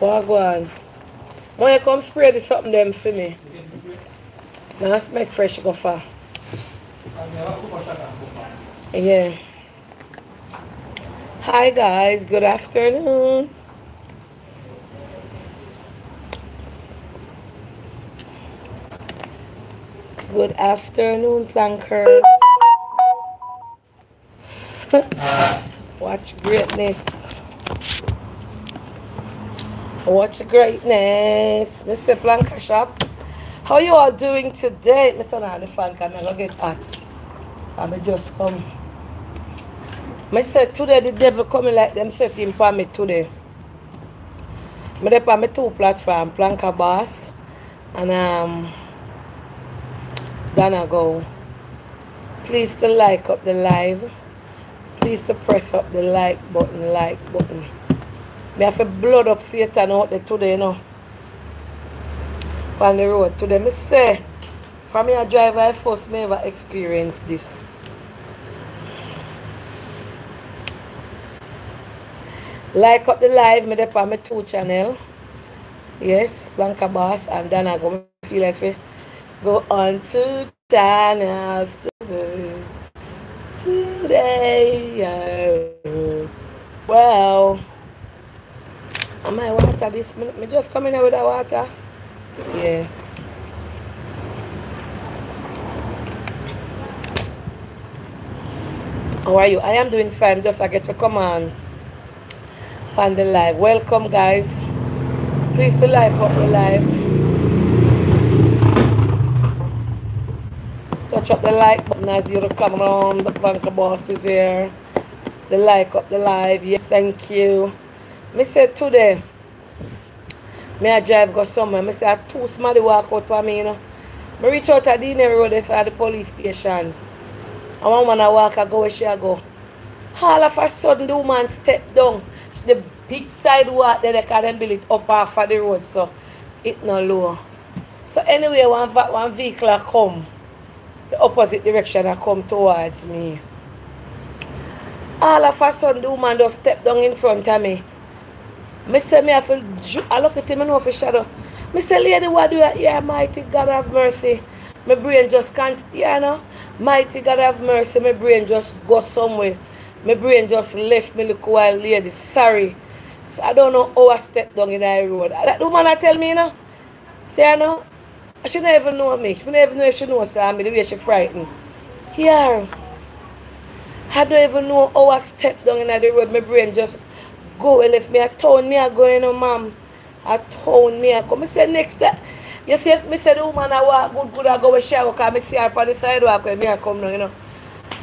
Go? When you come spray this something them for me. Now make fresh go far. Yeah. Hi guys, good afternoon. Good afternoon, plankers. Watch greatness. Watch greatness. Mr. Planker Shop. How you all doing today? Me turn on the fan because I'm get hot. I just come. Me said today the devil coming like them setting for me today. Me dey on my two platform, Planka Boss and um Dana Go. Please to like up the live. Please to press up the like button, like button. Me have to blood up Satan out there today, you know. On the road today. Me say, for me a driver, I first me ever experienced this. Like up the live, me dey on my two channel. Yes, Planka Boss and then I go feel like we go on two channels today. Today, yeah. Well, I water this minute? Me just coming out with the water. Yeah. How are you? I am doing fine. Just I get to come on on the live. Welcome, guys. Please to like up the live. Touch up the like button as you come around. The Planka Boss is here. The like up the live. Yes, thank you. Me said today, me I drive go somewhere. Me say I smart to walk out for me, you know. Me reach out at the road at the police station. And one man I walk, I go where she I go. All of a sudden, the woman step down. The big sidewalk there, they can build it up off of the road, so it no low. So anyway, one, one vehicle come, the opposite direction I come towards me. All of a sudden, the woman just step down in front of me. Me say me I feel, I look at him and know for shadow. Me say, lady, what do you, yeah, mighty God have mercy. My brain just can't, yeah, you know. Mighty God have mercy, my brain just go somewhere. My brain just left me look while lady. Sorry. So I don't know how I stepped down in that road. That woman I tell me, you know. Say, you know, she don't know me. She don't know if she knows me, the way she frightened. Yeah. I don't even know how I stepped down in the road. My brain just go and left me. I told me I go, you know, ma'am. I told me I go. I said next time. You see, if me say the woman I walk good, good, I go she go, because I see her on the sidewalk when I come now, you know.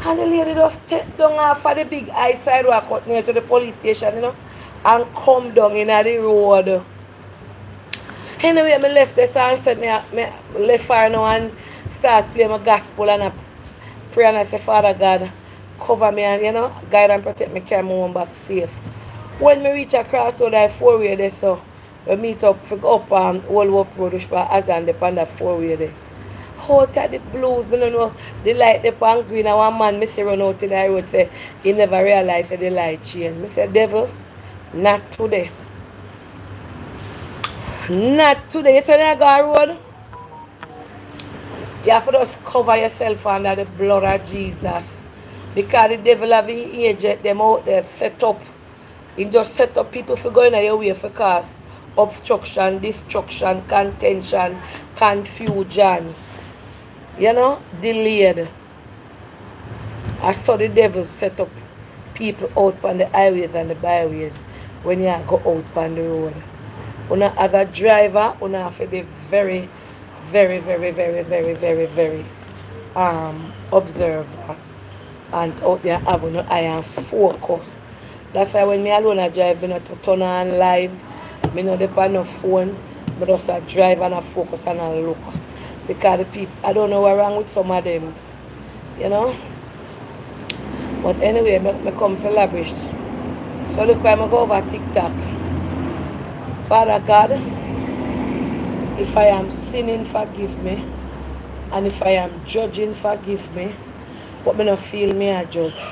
And the lady just step down off of the big high sidewalk out near to the police station, you know, and come down in the road. Anyway, I left this and said me, me left her now and start playing my gospel and I pray and I say, Father God, cover me and, you know, guide and protect me, carry my home back safe. When me reach across so that four way there, so we meet up, for up um, Old Hope Road, which was Azan, the on that four way there out at the blues, I don't know, the light the pan green and one man me say run out in the road say he never realized the light change. Me say devil, not today. Not today. Say I go road. You have to just cover yourself under the blood of Jesus. Because the devil have agent them out there set up. He just set up people for going your way for cause obstruction, destruction, contention, confusion you know, delayed. I saw the devil set up people out on the highways and the byways when you go out on the road. Una as a driver, una have to be very, very, very, very, very, very, very um observer and out there having no eye and focus. That's why when me alone I drive, me not turn on live, me not depend on phone, but just I drive and I focus and I look because the people, I don't know what's wrong with some of them, you know. But anyway, I, come for lavish. So look why I go over TikTok. Father God, if I am sinning, forgive me. And if I am judging, forgive me. But me not feel me a judge.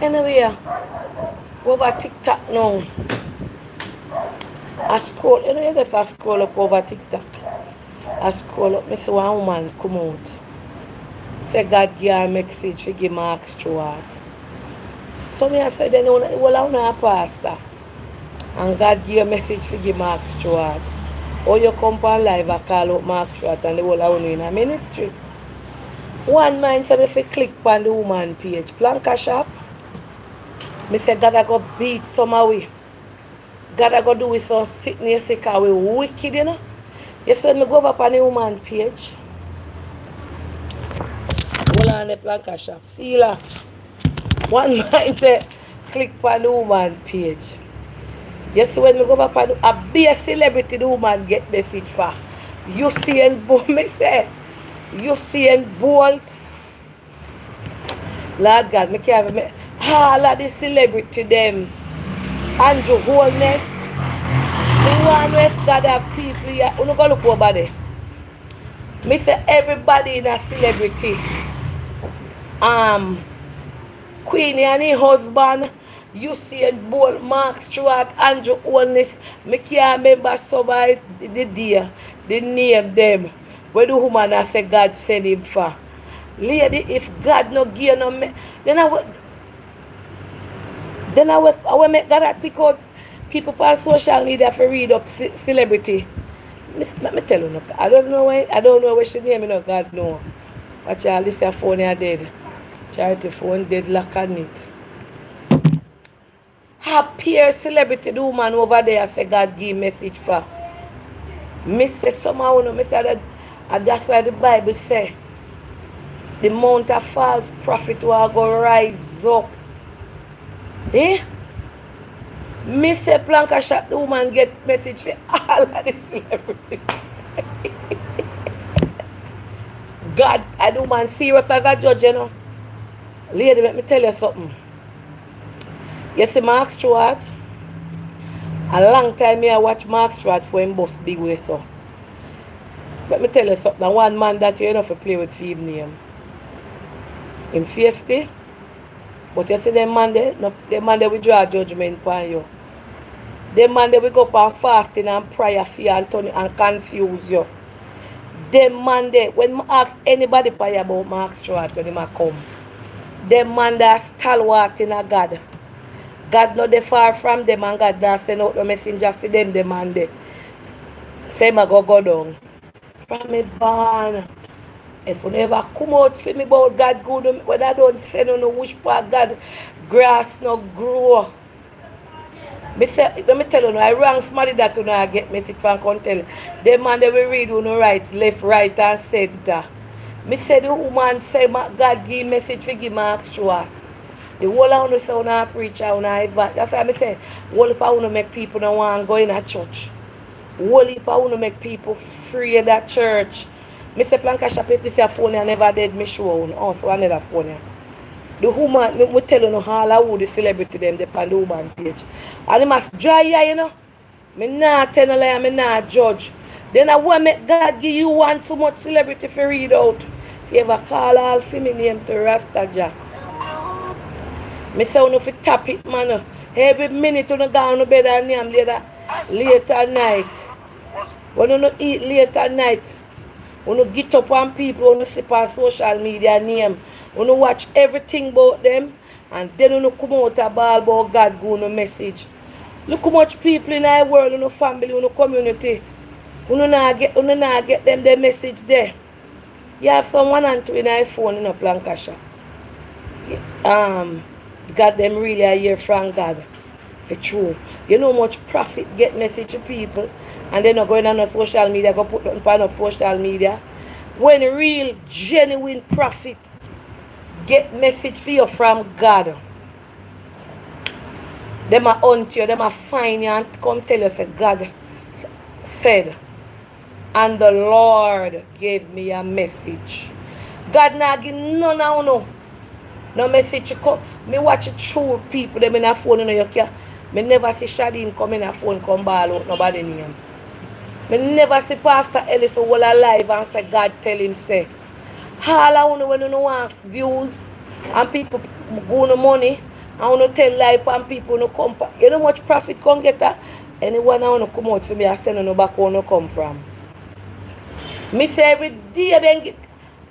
Anyway, over TikTok now. I scroll, you know, just I scroll up over TikTok. I scroll up, I see one woman come out. Say God give her a message give Mark Stewart. So me I said, then well, I'm not a pastor. And God give a message for give Mark Stewart. Or you come on live and call out Mark Stewart and the whole of in a ministry. One man said if you click on the woman page, Planka shop. Me say God I go beat some away. God I go do with some sickness because we wicked, you know. Yes, when me go over on the woman page. Hold on the Planka shop. See you One man say click on the woman page. Yes, when me go over on a be a celebrity the woman get message for. You see and me say Usain Bolt. Lord God, me can't me, all of the celebrity them. Andrew Holness. The one with God have people here. You go look over there. Me say everybody in a celebrity. Um Queenie and her husband. Usain Bolt, Mark Stewart, Andrew Holness. Me can't remember somebody the day, the name them. Where the woman I say God send him for? Lady, if God no give no me, then I will then I will, I will make God pick out people on social media for read up celebrity. Let me tell you, no, I don't know why I don't know what she name, you know, God know. Watch all this phone are dead. Charity phone dead lock on it. Happier celebrity the woman over there say God give message for. Me say somehow no, me say that and that's why the Bible says the mount of false prophet will go rise up. Eh? Me say Planka shop the woman get message for all of the celebrities. God, I do man serious as a judge, you know. Lady, let me tell you something. You see Mark Stewart? A long time me I watch Mark Stewart for him boss big way so. Let me tell you something. One man that you enough to play with for him name. Him feisty. But you see them man there, no, them man there we draw judgment upon you. Them man there we go up fasting and prayer you and, turn, and confuse you. Them man there, when I ask anybody for about Mark Stewart when he come, them man there stalwart in a God. God not the far from them and God not send out the messenger for them, the man there. Say I go go down from me born. If you never come out for me about God good, when I don't say no, no which part God grass no grow. Me say, let me tell you, no, I wrong somebody that you know I get message from come tell. The man they will read who no writes left, right and center. Me say the woman say God give message for give Mark Stewart. The whole of you say you preach, you That's why I say, whole of you make people don't want to go in a church. Whole of to make people free of that church. Mr. Planka shop if this oh, a phone I never did me show on also another phone. The woman, me tell you no all of the celebrity them the on the woman page. And they must dry here, you know. Me not tell no lie, me not judge. Then I want make God give you one so much celebrity for read out. If you ever call all name to Rasta Jack. Me say you know fi tap it man. Every minute you go on bed and name later, later night. When you eat late at night, when you get up on people, when you see on social media name, when you watch everything about them, and then when you come out a ball about God going a message. Look how much people in our world, in our family, in our community, you not get, you not get them the message there. You have someone and two in our phone in a Lancashire. Um, got them really a hear from God. For true. You know much profit get message to people and they're not going on social media, go put it on social media. When real, genuine profit get message for you from God. Them a hunt you, them a find you and come tell you, say, God said, and the Lord gave me a message. God not give none of no. No message. Me watch through people, them in a phone, you know, you. Me never see Shadeen come in a phone, come ball out, nobody name. Me never see Pastor Ellis who will alive and say God tell him say. All I want when you want views and people go no money I want to tell lie on people no come. You know much profit can get that? Anyone I want to come out for me, I send no back where no come from. Me say every day then get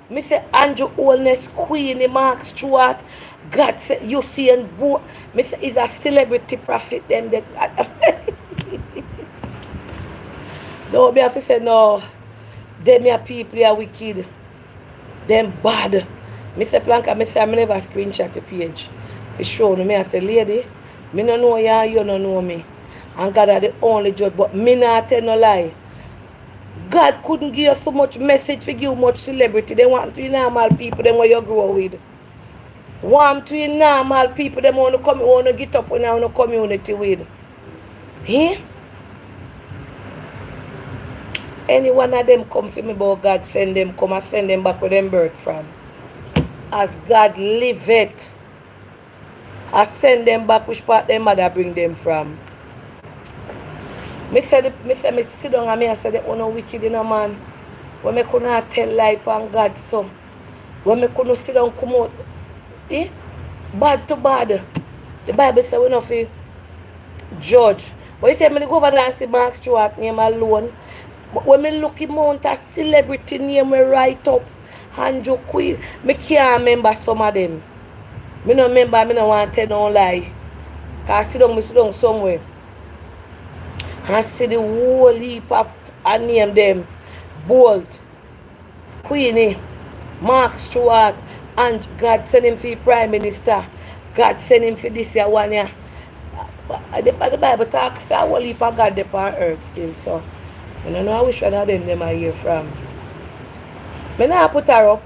me say Andrew Holness, Queen, Mark Stewart, God say you see and both. Me say is a celebrity prophet them that No, me have to say no. Them your people are wicked. Them bad. Say Planka, me say I never screenshot the page. For sure, me I say lady, me no know you you no know me. And God are the only judge, but me not tell no lie. God couldn't give you so much message for give much celebrity. They want to be normal people, them what you grow with. Want to be normal people, them want to come, want to get up in our community with. Eh? Any one of them come for me about God, send them, come and send them back where them birth from. As God live it, I send them back which part their mother bring them from. Me say, me say, me sit down and me I say, they no wicked, you know, man. When me couldn't tell life on God, so. When me couldn't sit down come out, eh? Bad to bad. The Bible say we not feel judge. But you say, me go over there and see Mark Stewart name alone. But when me look him out a celebrity name we write up, Andrew Queen, me can't remember some of them. Me no remember, me no want to tell no lie. Cause sit down, me sit down somewhere. I see the whole heap of I name them Bolt, Queenie, Mark Stewart, and God send him for Prime Minister. God send him for this year one year. Uh, the, the Bible talks the whole heap of God upon earth still. So I don't know which one of them them I hear from. Me not put her up.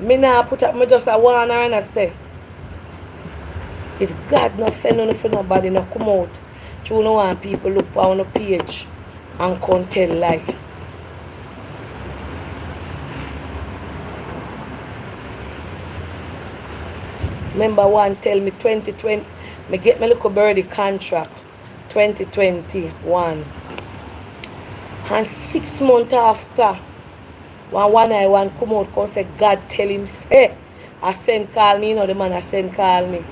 Me not put up me just a warn and I say if God not send nothing for nobody not come out you know want people look on the page and come tell lie. Remember one tell me 2020, me get my little birdie contract 2021. And six months after, one one I one come out come say God tell him say I send call me, you know the man I send call me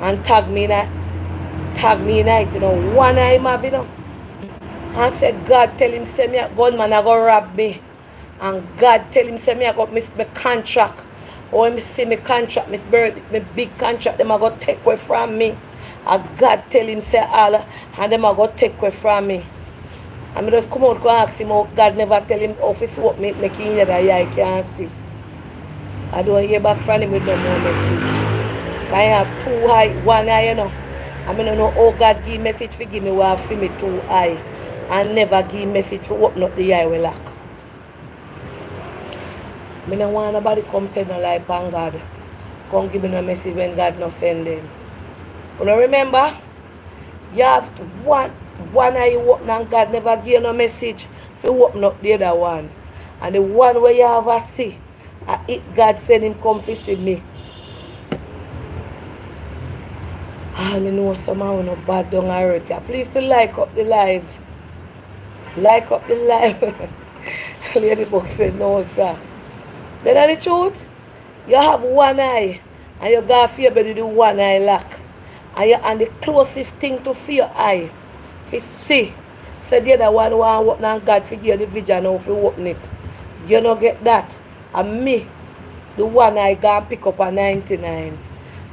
and tag me that tag me night, you know, one eye have, you know. And said, God tell him, say me a gunman, I go rob me. And God tell him, say me I got miss my contract. Oh, or me see me contract, miss bird, my big contract, them I go take away from me. And God tell him, say Allah, and them I go take away from me. And me just come out and ask him, oh, God never tell him, oh, office what me make in that I can't see. I don't hear back from him with no more message. I have two eye, one eye, you know. I mean, I know how God give message for give me what for me two eye and never give message for open up the eye we lack. I don't want nobody come tell no lie upon God. Come give me no message when God not send them. You know, remember? You have to one, one eye open and God never give no message for open up the other one. And the one where you have a see, I it God send him come fish with me. All me know somehow no bad down ya. Please to like up the live. Like up the live. Ladybug said no sir. Then are the truth. You have one eye and you got fear but you do one eye lack. And you and the closest thing to fear eye. If see. So the other one want open and God figure the vision how to open it. You don't get that. And me, the one I can pick up a 99.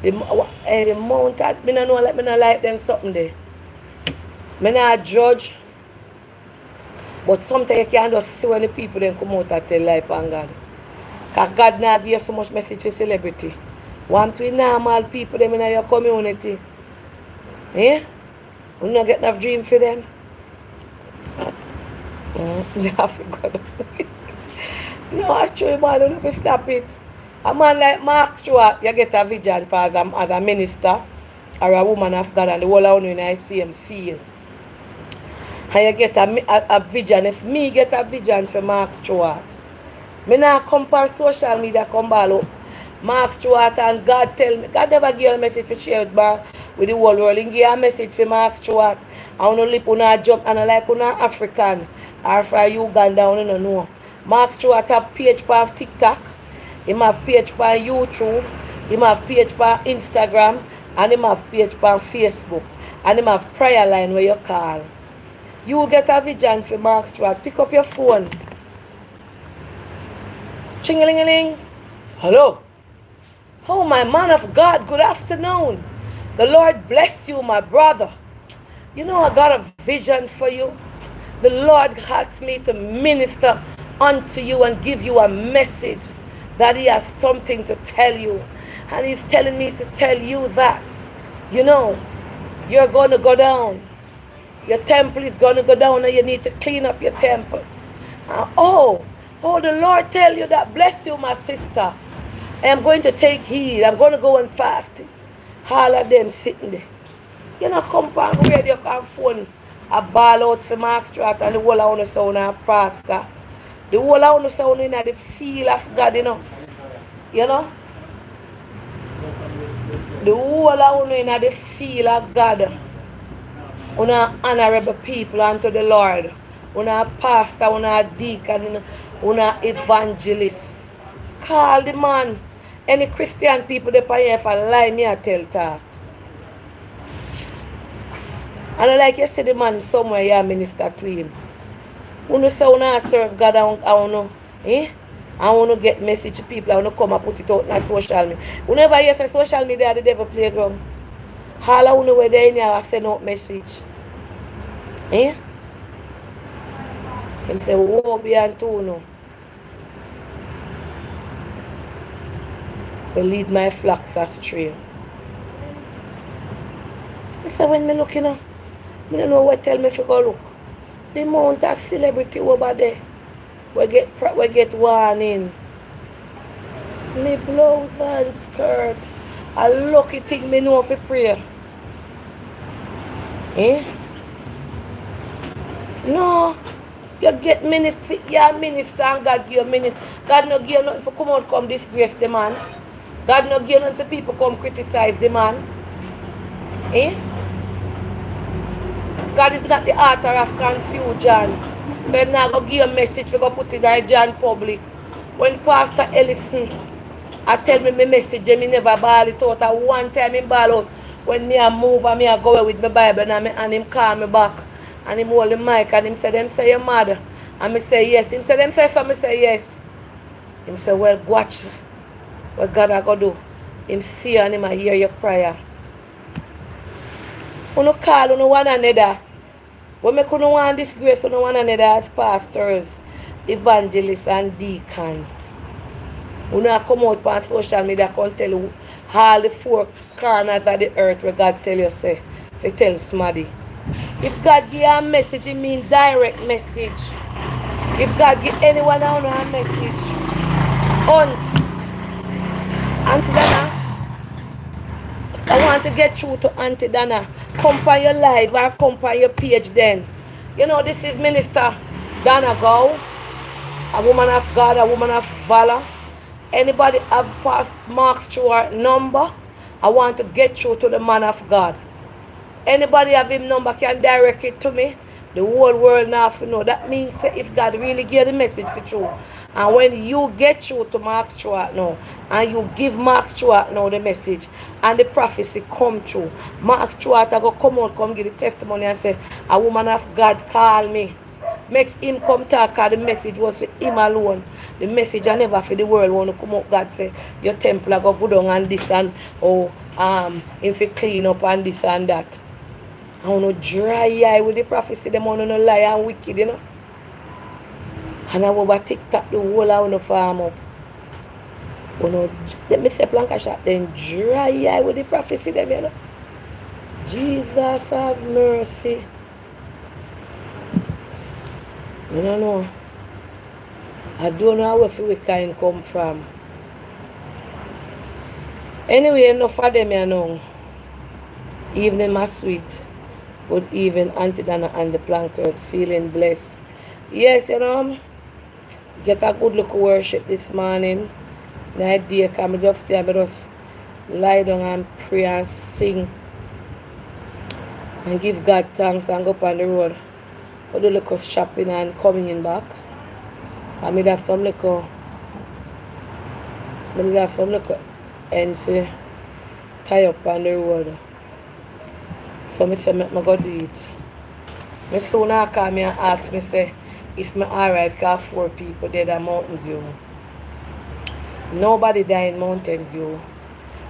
The, uh, the amount that me no know like me not like them something there. Me not judge. But sometimes you can just see when the people then come out and tell life on God. Because God not give so much message to celebrity. Want to normal people them in your community. Eh? You not get enough dream for them. Mm, no, actually, man, I don't know if stop it. A man like Mark Stewart, you get a vision for as a, as a minister or a woman of God and the whole of you in the same field. And you get a, a, a vision. If me get a vision for Mark Stewart, me not come on social media come ball. Mark Stewart and God tell me, God never give a message for share with, with the whole world. He give a message for Mark Stewart. I want to live on a jump and I like on African or for Uganda, I don't know. Mark Stewart have page for TikTok. Him have page on YouTube. Him have page on Instagram. and him have page on Facebook, and him have prayer line where you call. You get a vision for Mark Stewart. Pick up your phone. Ching-a-ling-a-ling. Hello. Oh, my man of God, good afternoon. The Lord bless you, my brother. You know, I got a vision for you. The Lord asked me to minister unto you and give you a message that He has something to tell you. And He's telling me to tell you that, you know, you're going to go down. Your temple is going to go down and you need to clean up your temple. Uh, oh, Oh, the Lord tell you that. Bless you, my sister. I am going to take heed. I'm going to go and fast. All of them sitting there. You know, come on radio, come phone. A ball out for Mark Stewart and the whole of the sound and pastor. The whole of the sound in the feel of God, you know. You know? The whole of in the feel of God. Una honorable people unto the Lord. Una pastor, una deacon, una evangelist. Call the man. Any Christian people they pay here for lie me I tell talk. And like you see the man somewhere you minister to him. When say wanna serve God I wanna eh? I wanna get message to people, I wanna come and put it out on social media. Whenever you say social media the devil playground. All I wanna where they in here I send out message. Eh? Him say, woe be unto no. will lead my flocks astray. I said, when me look, you know, I don't know what tell me if you go look. The amount of celebrity over there, we get, we get warning. Me blouse and skirt, a lucky thing me know for prayer. Eh? No, you get minister, you minister and God give you minister. God no give you nothing for come out come disgrace the man. God no give unto people come criticize the man. Eh? God is not the author of confusion. So I'm not going to give a message for go put it in John public. When Pastor Ellison I tell me my message, me never ball it out. At one time him ball out when me a move and me a go away with my Bible and, me, and him call me back. And him hold the mic and him say, them say your mother. And me say yes. Him say, them say so, me say yes. Him say, well, watch what God I go do. Him see and him a hear your prayer. Uno call uno one another. When make uno want disgrace uno one another as pastors, evangelists and deacons. deacon. Uno come out on social media and tell you all the four corners of the earth where God tell you say. You tell somebody. If God give a message, it mean direct message. If God give anyone a message, hunt Dana, I want to get through to Auntie Dana. Come by your live or come by your page then. You know, this is Minister Dana Gow, a woman of God, a woman of valor. Anybody have passed marks Mark Stewart number? I want to get through to the man of God. Anybody have him number can direct it to me. The whole world now you know. That means if God really give the message for true. And when you get through to Mark Stewart now, and you give Mark Stewart now the message, and the prophecy come true, Mark Stewart I go come out, come give the testimony and say, a woman of God call me. Make him come talk the message was for him alone. The message I never for the world want to come up. God say, your temple I go go on and this and oh um if you clean up and this and that. I want to dry eye with the prophecy, them want to lie and wicked, you know. And I will over TikTok the whole of the farm up. You know, let me say shop then dry eye with the prophecy them, you know. Jesus have mercy. You don't know. I don't know where we can come from. Anyway, enough of them, you know. Evening, my sweet. Good evening, Auntie Dana and the planker. Feeling blessed. Yes, you know get a good look of worship this morning. Night day, come just stay, I just lie down and pray and sing. And give God thanks and go up on the road. Do little shopping and coming in back. I may have some little I may have some little and say tie up on the road. So I said, I go do it. My son call me and ask me, say, if my alright, got four people dead at Mountain View. Nobody died in Mountain View.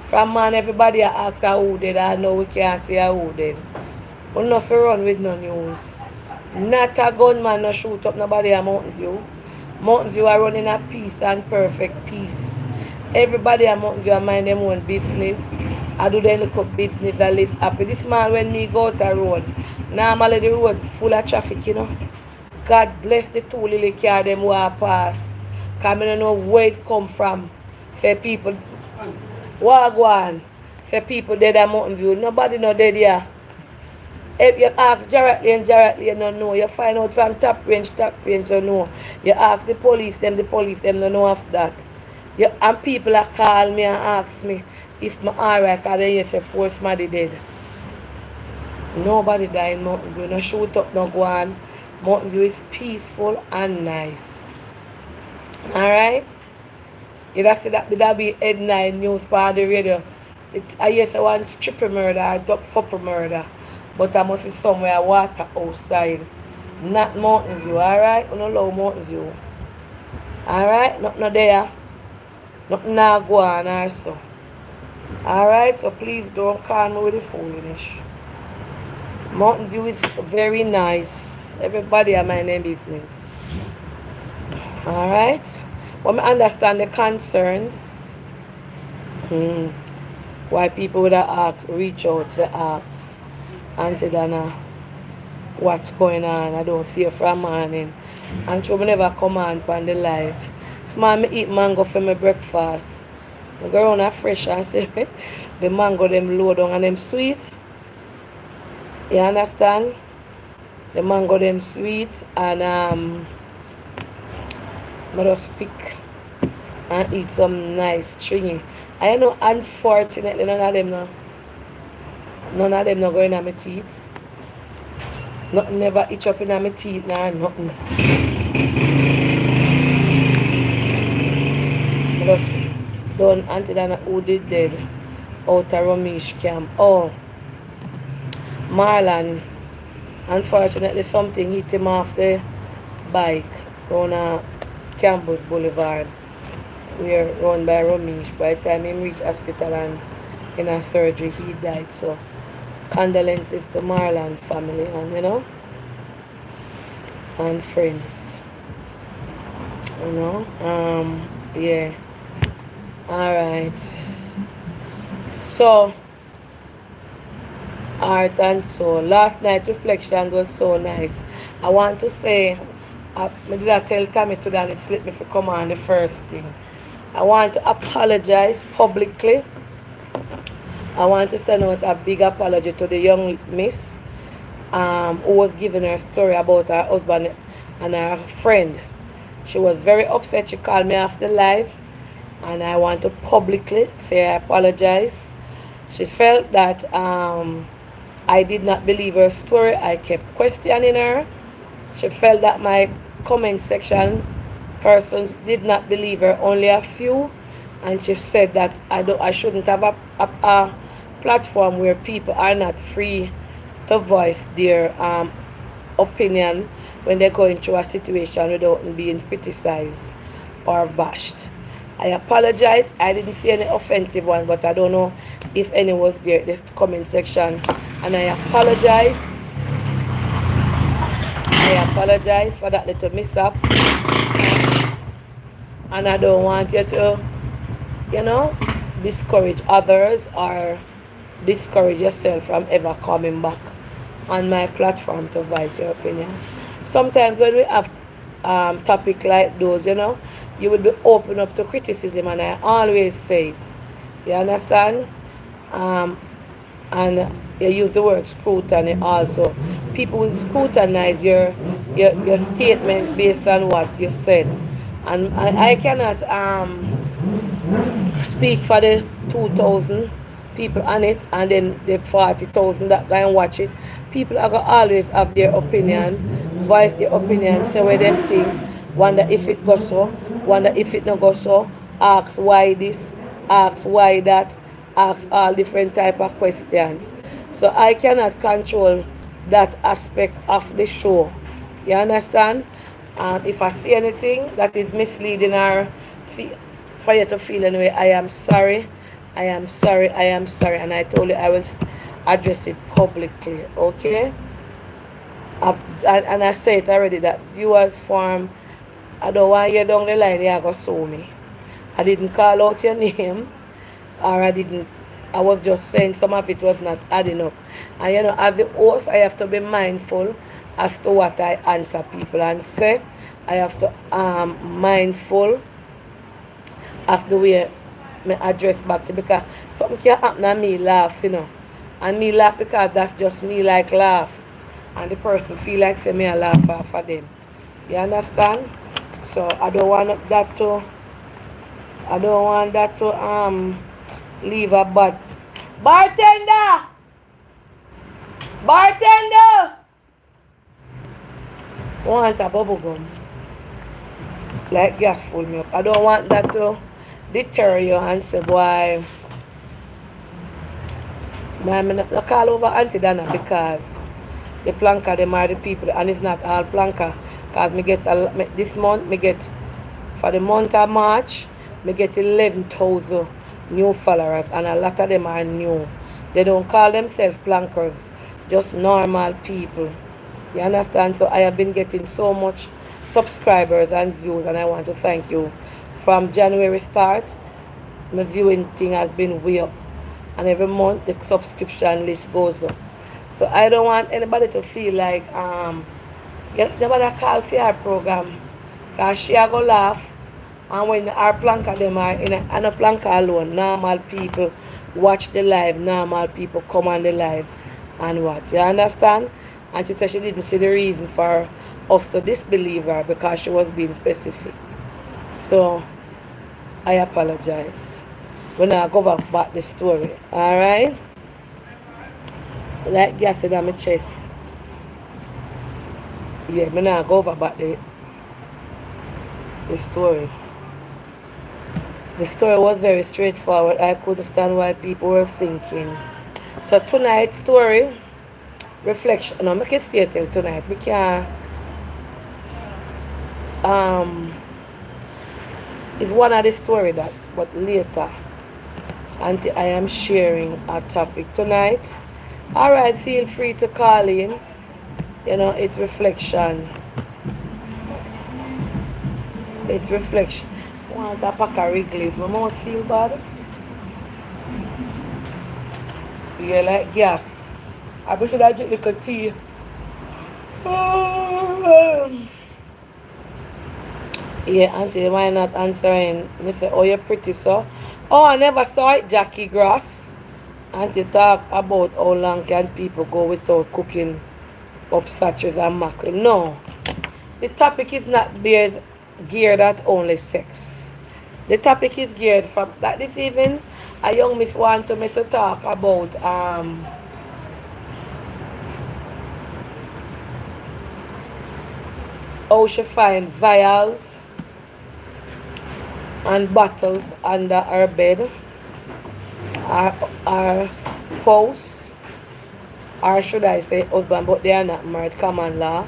From man, everybody ask who dead, I know we can't say who dead. But not for run with no news. Not a gunman no shoot up nobody at Mountain View. Mountain View are running a peace and perfect peace. Everybody at Mountain View are mind them own business. I do their little business, I live happy. This man when me go the road, normally the road full of traffic, you know. God bless the two little car them who are pass. Cause I don't know where it come from. Say people Wagwan. Say people dead at Mountain View. Nobody know dead here. If you ask directly and directly, you don't know. You find out from top range, top range, you know. You ask the police, them, the police, them don't know of that. You, and people are call me and ask me if my alright, because you say force somebody dead. Nobody died in Mountain View. No shoot up, no go on. Mountain View is peaceful and nice. Alright? You know, see that that be headline news part the radio. It, I yes, I want triple murder, I double murder. But I must be somewhere water outside. Not Mountain View, alright? We don't love Mountain View. Alright? Nothing no there. Nothing now go on or so. Alright, so please don't call me with the foolishness. Mountain View is very nice. Everybody have my name business. Alright? When I understand the concerns, hmm, why people would asked, reach out to ask Auntie Dana what's going on. I don't see her from morning. And she never come on on the live. So man, eat mango for my breakfast. I go around fresh and say the mango them low down and them sweet. You understand? The mango them sweet and um I just pick and eat some nice stringy. I know unfortunately none of them no. None of them not going on my teeth. Nothing never itch up in my teeth now, nothing. I just done until I who did dead out of Ramesh camp. Oh Marlon unfortunately something hit him off the bike on a Campus Boulevard. We are run by Ramesh. By the time he reached hospital and in a surgery, he died. So, condolences to Marlon family and, you know, and friends. You know, um, yeah. All right. So, art and soul. Last night reflection was so nice. I want to say I, I did I tell Tommy today and it slipped me for come on the first thing. I want to apologize publicly. I want to send out a big apology to the young miss um, who was giving her story about her husband and her friend. She was very upset. She called me after live and I want to publicly say I apologize. She felt that um, I did not believe her story. I kept questioning her. She felt that my comment section persons did not believe her, only a few, and she said that I don't, I shouldn't have a, a, a platform where people are not free to voice their um, opinion when they're going through a situation without being criticized or bashed. I apologize. I didn't see any offensive one, but I don't know if any was there in the comment section. And I apologize I apologize for that little mishap. And I don't want you to, you know, discourage others or discourage yourself from ever coming back on my platform to voice your opinion. Sometimes when we have um, topic like those, you know, you will be open up to criticism and I always say it. You understand? Um, and you use the word scrutiny also. People will scrutinize your, your, your statement based on what you said. And I, I cannot um, speak for the 2,000 people on it and then the 40,000 that go and watch it. People are going to always have their opinion, voice their opinion, say what they think, wonder if it goes so, wonder if it not go so, ask why this, ask why that, ask all different type of questions. So I cannot control that aspect of the show. You understand? Um, if I see anything that is misleading or for you to feel anyway, I am sorry. I am sorry. I am sorry. And I told you I will address it publicly. Okay? I've, and I say it already that viewers form, I don't want you down the line, you're going to sue me. I didn't call out your name, or I didn't, I was just saying some of it was not adding up. And you know, as the host, I have to be mindful as to what I answer people and say. I have to um mindful of the way me address back to because something can happen and me laugh, you know. And me laugh because that's just me like laugh. And the person feel like say me a laugh of them. You understand? So I don't want that to I don't want that to um leave a bad bartender! Bartender! Want a bubble gum. Like gas full me up I don't want that to deter you and say boy I'm not call over Auntie Dana because the planka them are the people and it's not all planka because me get a, this month me get for the month of March me get 11,000 new followers and a lot of them are new. They don't call themselves plankers, just normal people. You understand? So I have been getting so much subscribers and views and I want to thank you. From January start, my viewing thing has been way up. And every month the subscription list goes up. So I don't want anybody to feel like um nobody call for our program. Cause she go laugh and when our planka them are in a, and a planka alone, normal people watch the live, normal people come on the live and what. You understand? And she said she didn't see the reason for us to disbelieve her because she was being specific. So I apologize. When I go back back the story. Alright? Like gas in my chest. Yeah, me now go over back the the story. The story was very straightforward. I could understand why people were thinking. So tonight's story, reflection. No, make it stay till tonight. We can um is one of the story that but later Auntie I am sharing a topic tonight. Alright, feel free to call in. You know, it's reflection. It's reflection want a pack of Wrigley's. My mouth feel bad. Yeah, like gas. I wish I drink like a tea. yeah, auntie, why not answering? Me say, oh, you're pretty, so. Oh, I never saw it, Jackie Grass. Auntie talk about how long can people go without cooking up sachets and mackerel. No. The topic is not geared, geared at only sex. The topic is geared for that this evening. A young miss wanted me to talk about um how she find vials and bottles under her bed our, our spouse or should I say husband but they are not married common law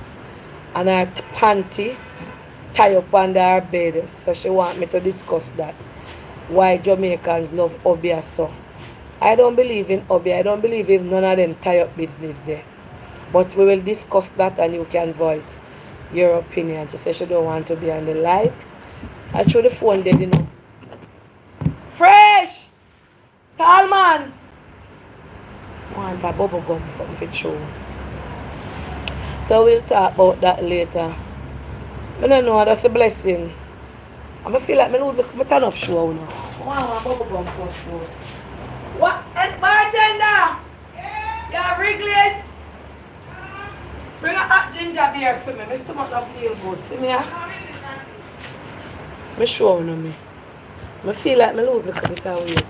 and her panty tie up under her bed. So she want me to discuss that. Why Jamaicans love Obeah so. I don't believe in Obeah. I don't believe in none of them tie up business there. But we will discuss that and you can voice your opinion. She said she don't want to be on the live. I show the phone there, you know. Fresh! Tall man! Want a bubble gum, something for show. So we'll talk about that later. I don't know, that's a blessing. I'm going feel like I lose the I turn up show now. Wow, bubble gum first first. What? And bartender! Yeah. Yeah, Wrigley's? Uh, Bring a hot ginger beer for me. My stomach don't feel good. See me? Me show on me. I feel like I lose a little bit of weight.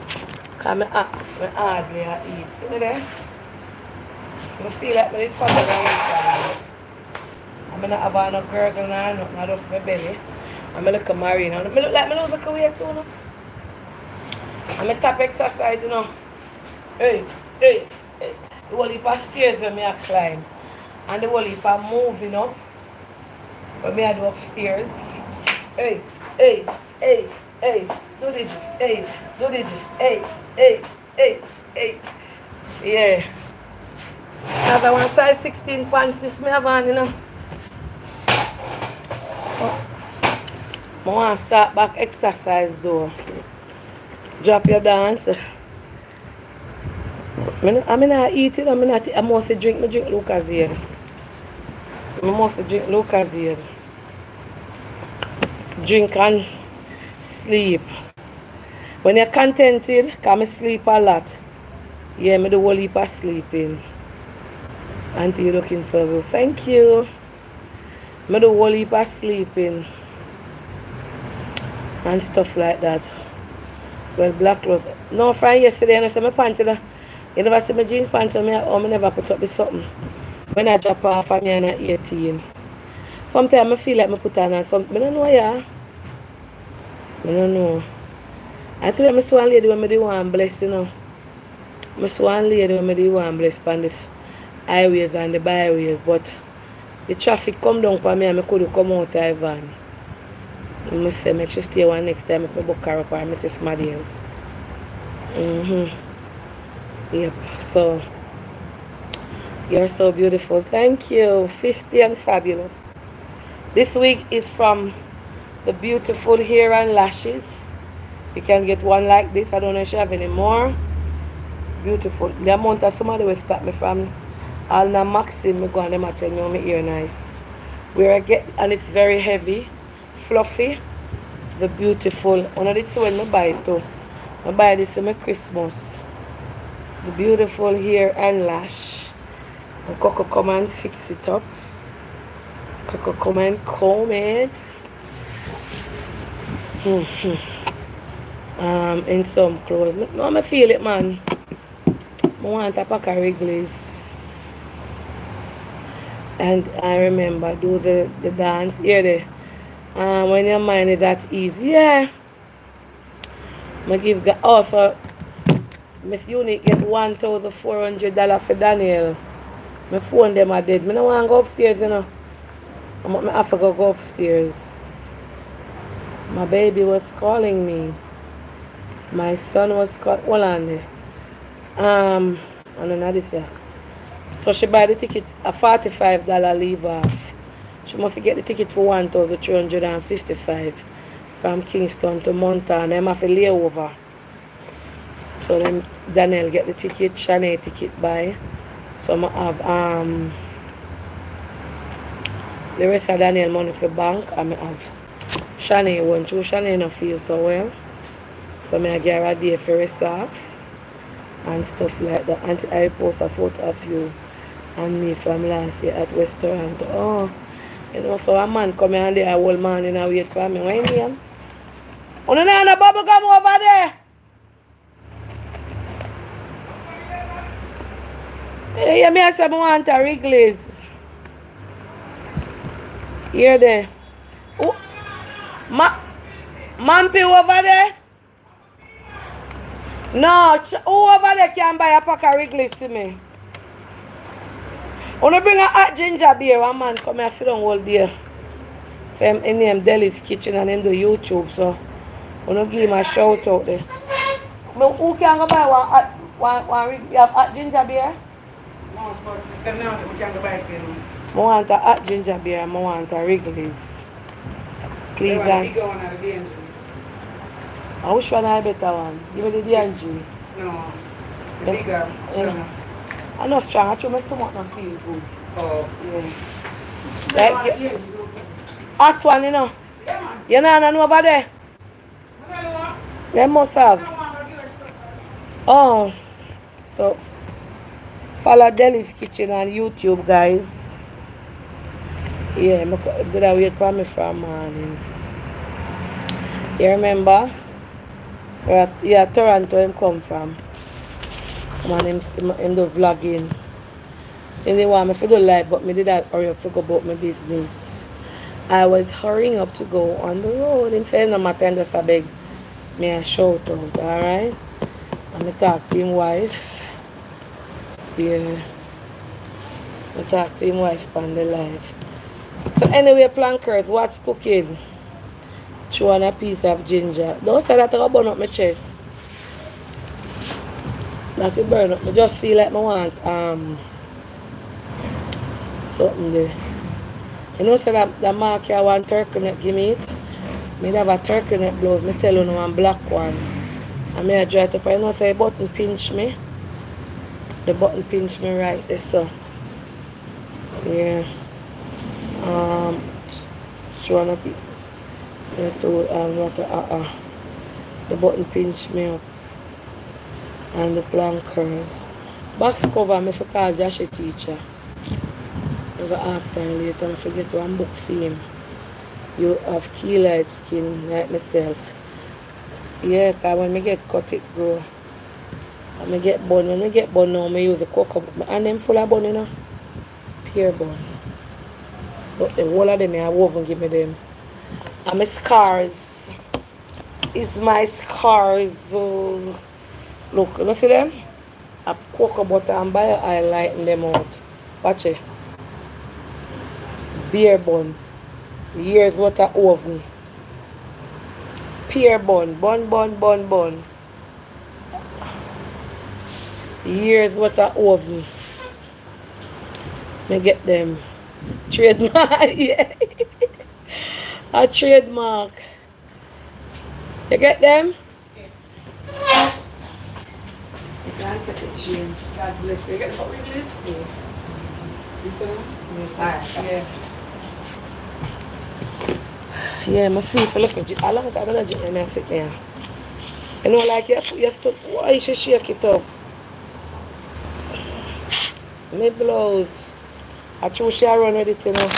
Because I, I hardly eat. See me there? I feel like I need something I'm not have no gurgle or nothing, I just my belly. I'm look at marine. I look like me look like a weight too, no? I'm a top exercise, you know. Hey, hey, hey. The whole heap of stairs when me a climb. And the whole heap of moving up. When me a do upstairs. Hey, hey, hey, hey. Do the gist. Hey, do the gist. Hey, hey, hey, hey. Yeah. I have one size 16 pants this me have on, you know. I want to start back exercise though. Drop your dance. I mean, I eat it, I mostly drink, I drink Lucas here. I mostly drink Lucas here. Drink and sleep. When you're contented, come sleep a lot. Yeah, me the whole heap of sleeping. Auntie, you looking so good. Thank you. Me the whole heap of sleeping. And stuff like that. Well, black clothes. No, from yesterday, and I said my pants, you never see my jeans pants on me, or me never put up with something. When I drop off, I'm at 18. Sometimes I feel like I put on something. I don't know, yeah. I don't know. I tell you, I saw a lady when I do one bless, you know. I saw a lady when I do one bless on this highways and the byways, but the traffic come down for me and I could come out of the van. I say, make sure stay one next time if I book her up or I say somebody else. Mm-hmm. Yep, so you're so beautiful. Thank you. 50 and fabulous. This week is from the beautiful hair and lashes. You can get one like this. I don't know if you have any more. Beautiful. The amount of somebody will stop me from the maxim me go and them tell you my ear nice. Where I get and it's very heavy, fluffy, the beautiful. One of this when I buy it too. I buy this for my Christmas. The beautiful hair and lash. And Coco come and fix it up. Coco come and comb it. Mm -hmm. Um, in some clothes. No, I feel it, man. I want a pack of Wrigley's and I remember do the, the dance here there. Um, when your mind is that easy, yeah. I give God also Miss Unique get one thousand four hundred dollar for Daniel. My phone them are dead. I don't want to go upstairs, you know. I'm I have to go, upstairs. My baby was calling me. My son was called hold on there. Um don't know this. So she buy the ticket a $45 leave off. She must get the ticket for 1355 from Kingston to Montana. Them have to lay over. So then Daniel get the ticket, Shanae ticket buy. So I have um the rest of Daniel money for bank I have Shanae one too. Shanae no feel so well. So I get her a day for off and stuff like that. And I post a photo of you and me from last year at restaurant. Oh, you know, so a man come in there, a old man in a wait for me. You mean? Oh, no, no, no, bubble come over there. Hey, you me I say I want a Wrigley's. Here there. Oh, ma, Mampy over there? No, who over there can buy a pack of Wrigley's to me? Wanna bring a hot ginger beer, one man come here sit down all day. So him, him Deli's Kitchen and him do YouTube, so wanna give him a shout out there. But who can go buy one hot one, one, you have hot ginger beer? No, it's for them now, we can go buy it I want a hot ginger beer, I want a Wrigley's. Please, and... I wish one I better one. Give me the D&G. No, the bigger, yeah. I'm not strong. I chew my stomach not feel good. Oh. Eh, yeah. Like. Hot one, you know. Yeah, you know, I know over there. They must have. Oh. So, follow Deli's Kitchen on YouTube, guys. Yeah, I'm gonna wait from morning. You remember? So, yeah, Toronto him come from. Man, him, him, him do vlogging. And they want me to do live, but me did that hurry up to go about my business. I was hurrying up to go on the road. Him say no matter, just a beg me a shout out, alright? And me talk to him wife. Yeah. I talk to him wife on the live. So anyway, plankers, what's cooking? Chew on a piece of ginger. Don't say that I burn up my chest. That will burn up. I just feel like I want um something there. You know, say that the mark I want turkey neck, give me it. Me have a turkey neck blouse, me tell you no one black one. And me I dry it up. You know, say button pinch me. The button pinch me right there, so. Yeah. Um, showing up. Yeah, so, um, what, uh, uh, the button pinch me up. And the plankers. Box cover, me for call Josh a teacher. I'm going to ask her later. I forget one book him. You have keloid skin like myself. Yeah, because when I get cut it grow. When I get bun, when I get bun now, I use a cocoa. And them full of bun, you know. Pure bun. But the whole of them I woven give me them. And my scars. Is my scars. Uh, look, you see them? I cocoa butter and bio oil lighten them out. Watch it beer bun. Years worth of oven. Pear bun. Bun, bun, bun, bun. Years worth of oven. Me get them. Trademark. yeah. A trademark. You get them? Yeah. You can't take a change. God bless you. You get what we this? Yeah. You see them? Yeah. yeah. Yeah, my feet for looking at I like I don't know and I sit there. You know like you have, you have to why you should shake it up. My blouse. I choose Sharon ready to know.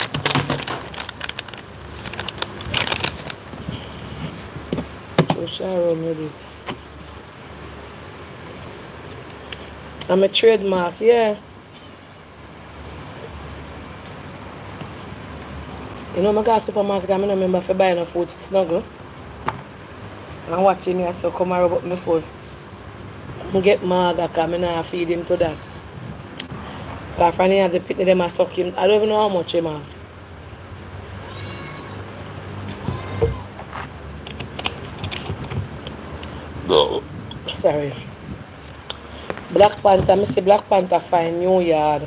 Choose Sharon ready. I'm a trademark, yeah. You know, I go to supermarket I don't remember for buying no food to snuggle. I'm watching me so come and rub up my food. I get maga because I not feed him to that. Because from here, the pitney them I suck him. I don't even know how much him have. No. Sorry. Black Panther, I see Black Panther find new yard.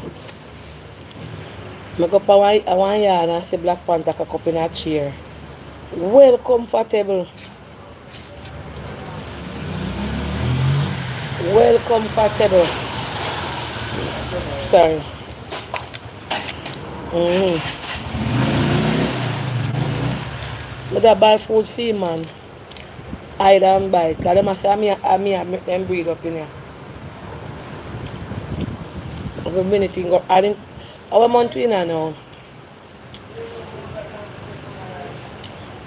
I go up one, one yard and see Black Panther cock up in a chair. Well comfortable. Well comfortable. Sorry. Mm-hmm. But I buy food him, man. I don't buy Because them say, them breed up in here. So many things. I didn't our month we now.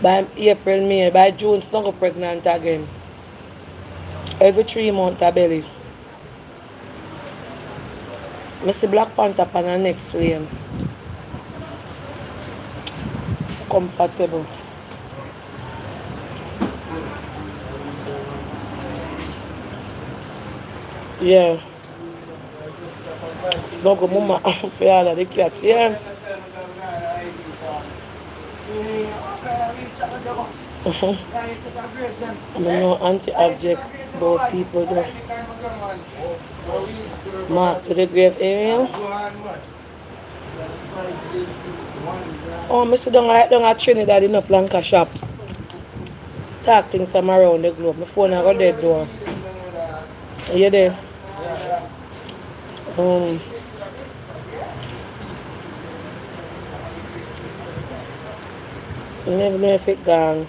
By April, May, by June, it's not pregnant again. Every three months a belly. I see Black Panther on the next lane. Comfortable. Yeah. Snuggle mama for all of the cats, yeah? Uh-huh. I'm no anti-object about people though. Mark to the grave area. Oh, I sit down right down at Trinidad in a planka shop. Talk things from around the globe. My phone I got dead door. Are you there? Um, never know if it gone.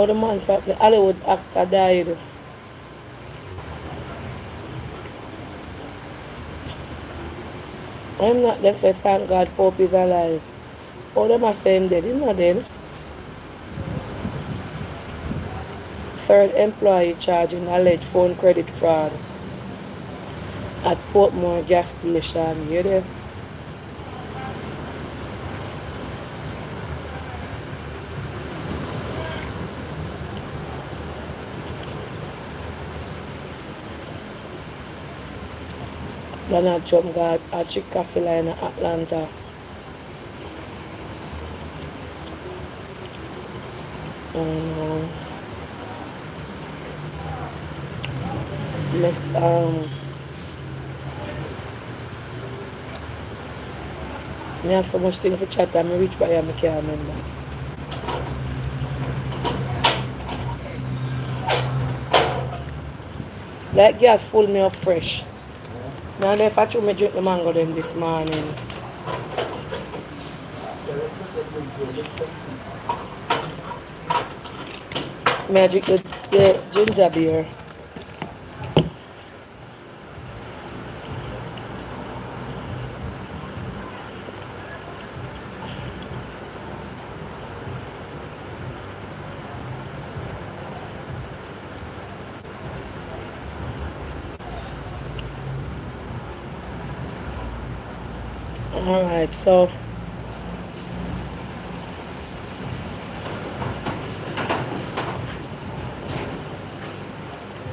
how the man, the Hollywood actor died. I'm not there first. thank God Pope is alive. All them are same dead, he's not dead. Third employee charging alleged phone credit fraud at Portmore gas station, you there? Donald Trump got a Chick-fil-A in Atlanta. Oh no. Next, um, I have so much things for chat I'm reach by I can't remember. That gas full me up fresh. Now if I try me drink the mango then this morning. Magic the, the ginger beer. All right, so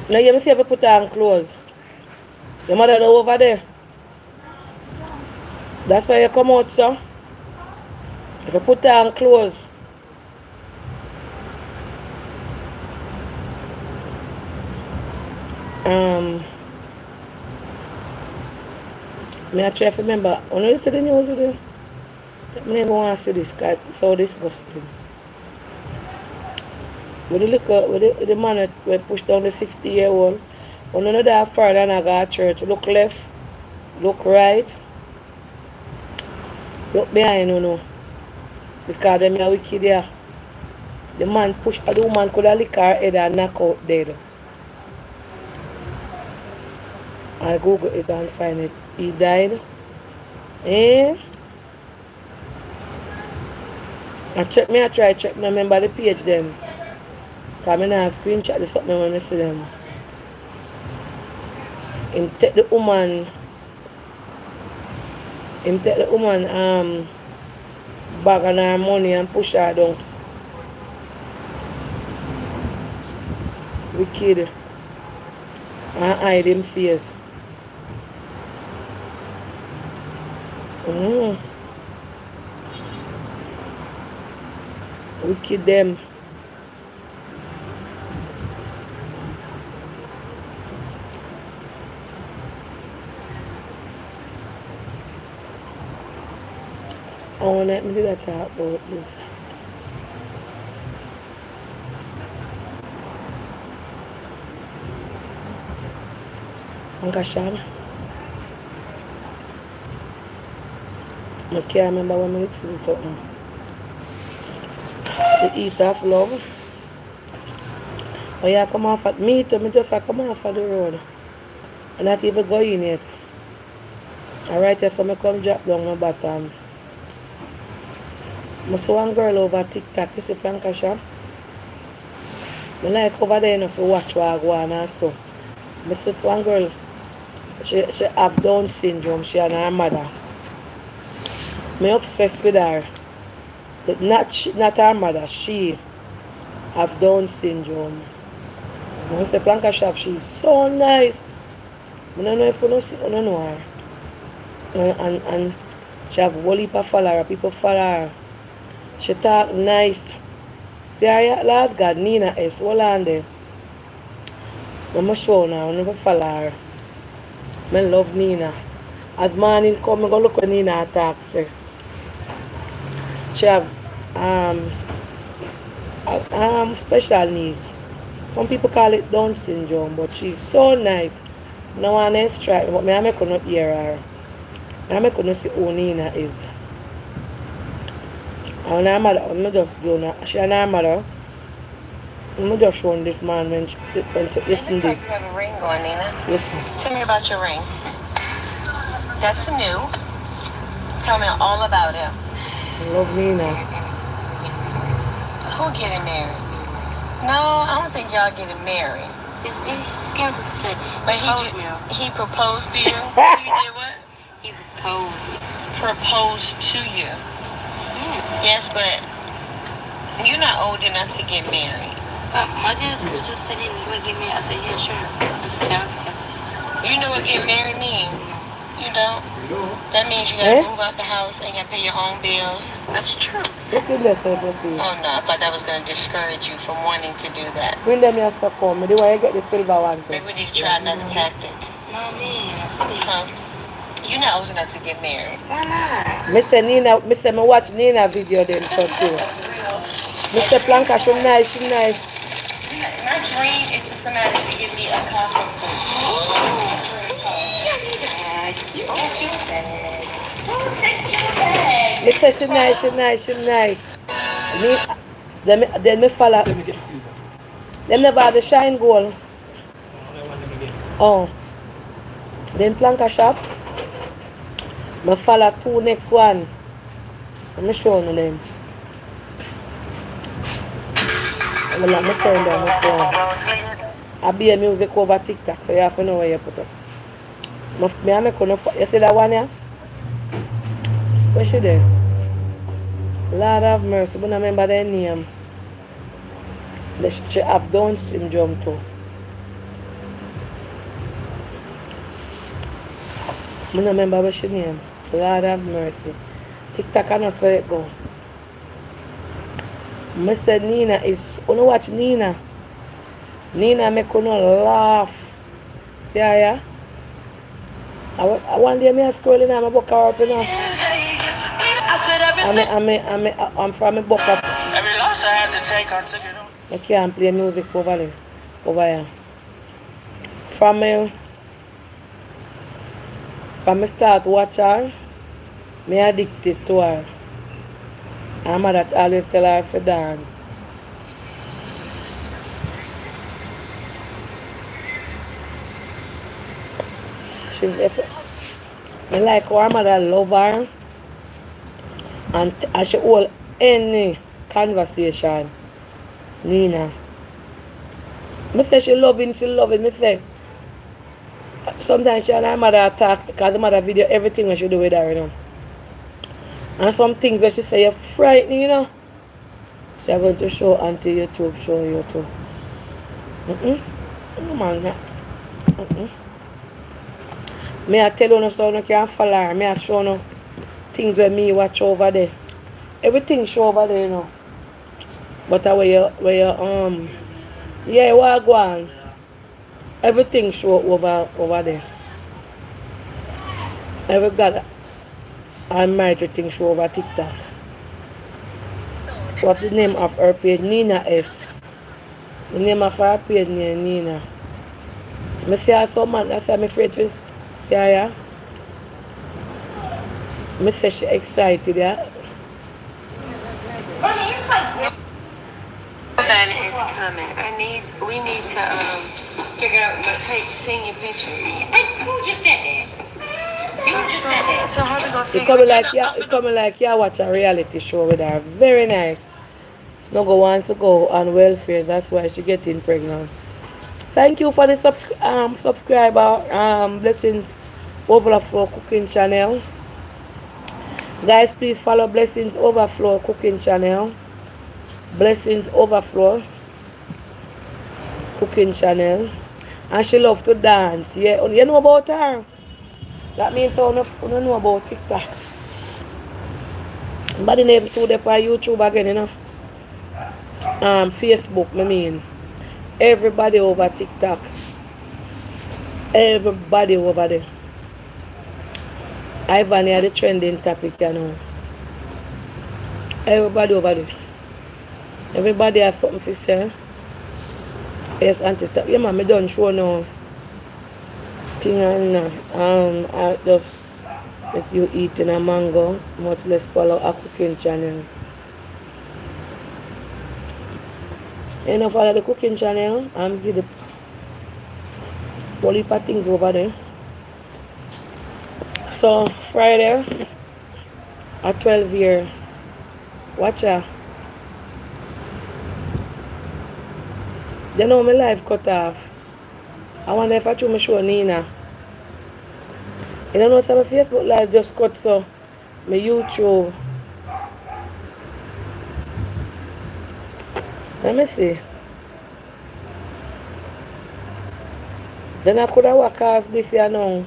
now you see if I put on clothes. Your mother over there. That's why you come out, sir. If you put on clothes. Um Me I try to remember, when you see the news video, I never want to see this because it's so disgusting. With the liquor, with the, the man that push down the 60 year old, when you know that further and I go church, look left, look right, look behind you know. Because them are wicked there. The man push the woman could have lick her head and knock out dead. I Google it and find it. He died. Eh? I check me, I try check me, remember the page them. Cause I now screenshot the something when I see them. Him take the woman him take the woman um bag on her money and push her down. Wicked. And hide him face. Mm. Wicked them. I want to let me do that talk about this. Uncle Sean. I can't remember when I see something. To eat off love. But yeah, come off at me too, me just come off at the road. And not even going yet. Alright, so I come drop down my bottom. I saw one girl over TikTok, you see Planka Shop. I like over there enough to watch what I go on and so. I see one girl, she, she have Down syndrome, she and her mother. Me obsessed with her. But not not her mother, she have Down syndrome. I say Planka Shop, she's so nice. I don't know if you know, I don't know her. And, and, and she have whole heap of followers, people follow her. She talk nice. See her, Lord God, Nina S. There. I'm show now, I never follow her. I love Nina. As morning come, I go look at Nina talks. Her. She have um, um, special needs. Some people call it Down syndrome, but she's so nice. No one else try, but me I make not hear her. Me I make not see who Nina is. And her mother, I'm just doing that. She and her mother, I'm just showing this man when she, when she listen this. You have a ring going, Nina. Listen. Tell me about your ring. That's new. Tell me all about him. Love Nina. Who getting married? No, I don't think y'all getting married. It's, it's scares us to say. But he proposed ju- he proposed to you. he did what? He proposed. Proposed to you. Yeah. Yes, but you're not old enough to get married. But my guess is just sitting. You want to give me? I said, yeah, sure. I said, okay. You know what get married means. You don't. That means you gotta Eh? move out the house and you gotta pay your own bills. That's true. Look at this, if. Oh no, I thought that was gonna discourage you from wanting to do that. Bring them here to come. Do I get the silver one? Maybe we need to try another tactic. Mommy, Huh? please. You're not old enough to get married. Why not? Mr. Nina, Mr. Me watch Nina video them so too. Mr. Planka, she nice, she nice. My dream is for somebody to give me a comfort food. Who's sent you bag? Mr. she nice, she nice, she nice. Me, then, then me follow. Them never have the shine gold. Oh. Then Planka shop. Me follow two next one. Let me show you them. Well, let me turn down my phone. I be a music over TikTok, so you have to know where you put up. Me, me make one of, you see that one here? Where she there? Lord have mercy, but I remember their name. The- She have Down syndrome too. I don't remember what she name. Lord have mercy. TikTok cannot let it go. Mr. Nina is, you know watch Nina? Nina make you no laugh. See how ya? I, I one day me a scrolling and my book her up, you know. I'm, I'm, I'm, I'm from my book up. Every loss I had to take, I took it on. I can't play music over there, over here. From me, from me start watch her, me addicted to her. I'm that always tell her to dance. She's if me like her mother love her and, and she hold any conversation. Nina. Me say she him, she love him. Say sometimes she and her mother attack because the mother video everything when she do with her, you know. And some things where she say you're frightening, you know. So I'm going to show Auntie YouTube, show you too. Mm-mm. No man. Mm-mm. Me I tell you no so you can't follow her. Me I show you things where me watch over there. Everything show over there, you know. But uh, where you, where you, um, yeah, what go on? Everything show over, over there. Every God, to thing show over TikTok. What's the name of her page? Nina S. The name of her page Nina. Me see her some man, I say I'm afraid to see her, yeah. Me say she excited, yeah. Somebody is coming. I need, we need to, um, figure out, let's take senior pictures. Who just said that? You just said that. So how we gonna It figure coming like yeah, it coming like yeah, watch a reality show with her. Very nice. Snuggle wants to go on welfare. That's why she getting pregnant. Thank you for the subs- um, subscriber. Um, blessings overflow cooking channel. Guys, please follow Blessings Overflow Cooking Channel. Blessings Overflow Cooking Channel. And she love to dance. Yeah, you know about her? That means you don't know about TikTok. But the name too there on YouTube again, you know. Um, Facebook, I mean. Everybody over TikTok. Everybody over there. Ivan here the trending topic, you know. Everybody over there. Everybody has something to say. Yes, Auntie, stop. Yeah, man, me done show now. Thing and. Um, I just if you eating a mango, much less follow a cooking channel. You know, follow the cooking channel and give the whole things over there. So Friday, A 12 year. Watch her. They know my life cut off. I wonder if I show me show Nina. You don't know my Facebook live just cut so my YouTube. Let me see. Then I could have walked off this year now.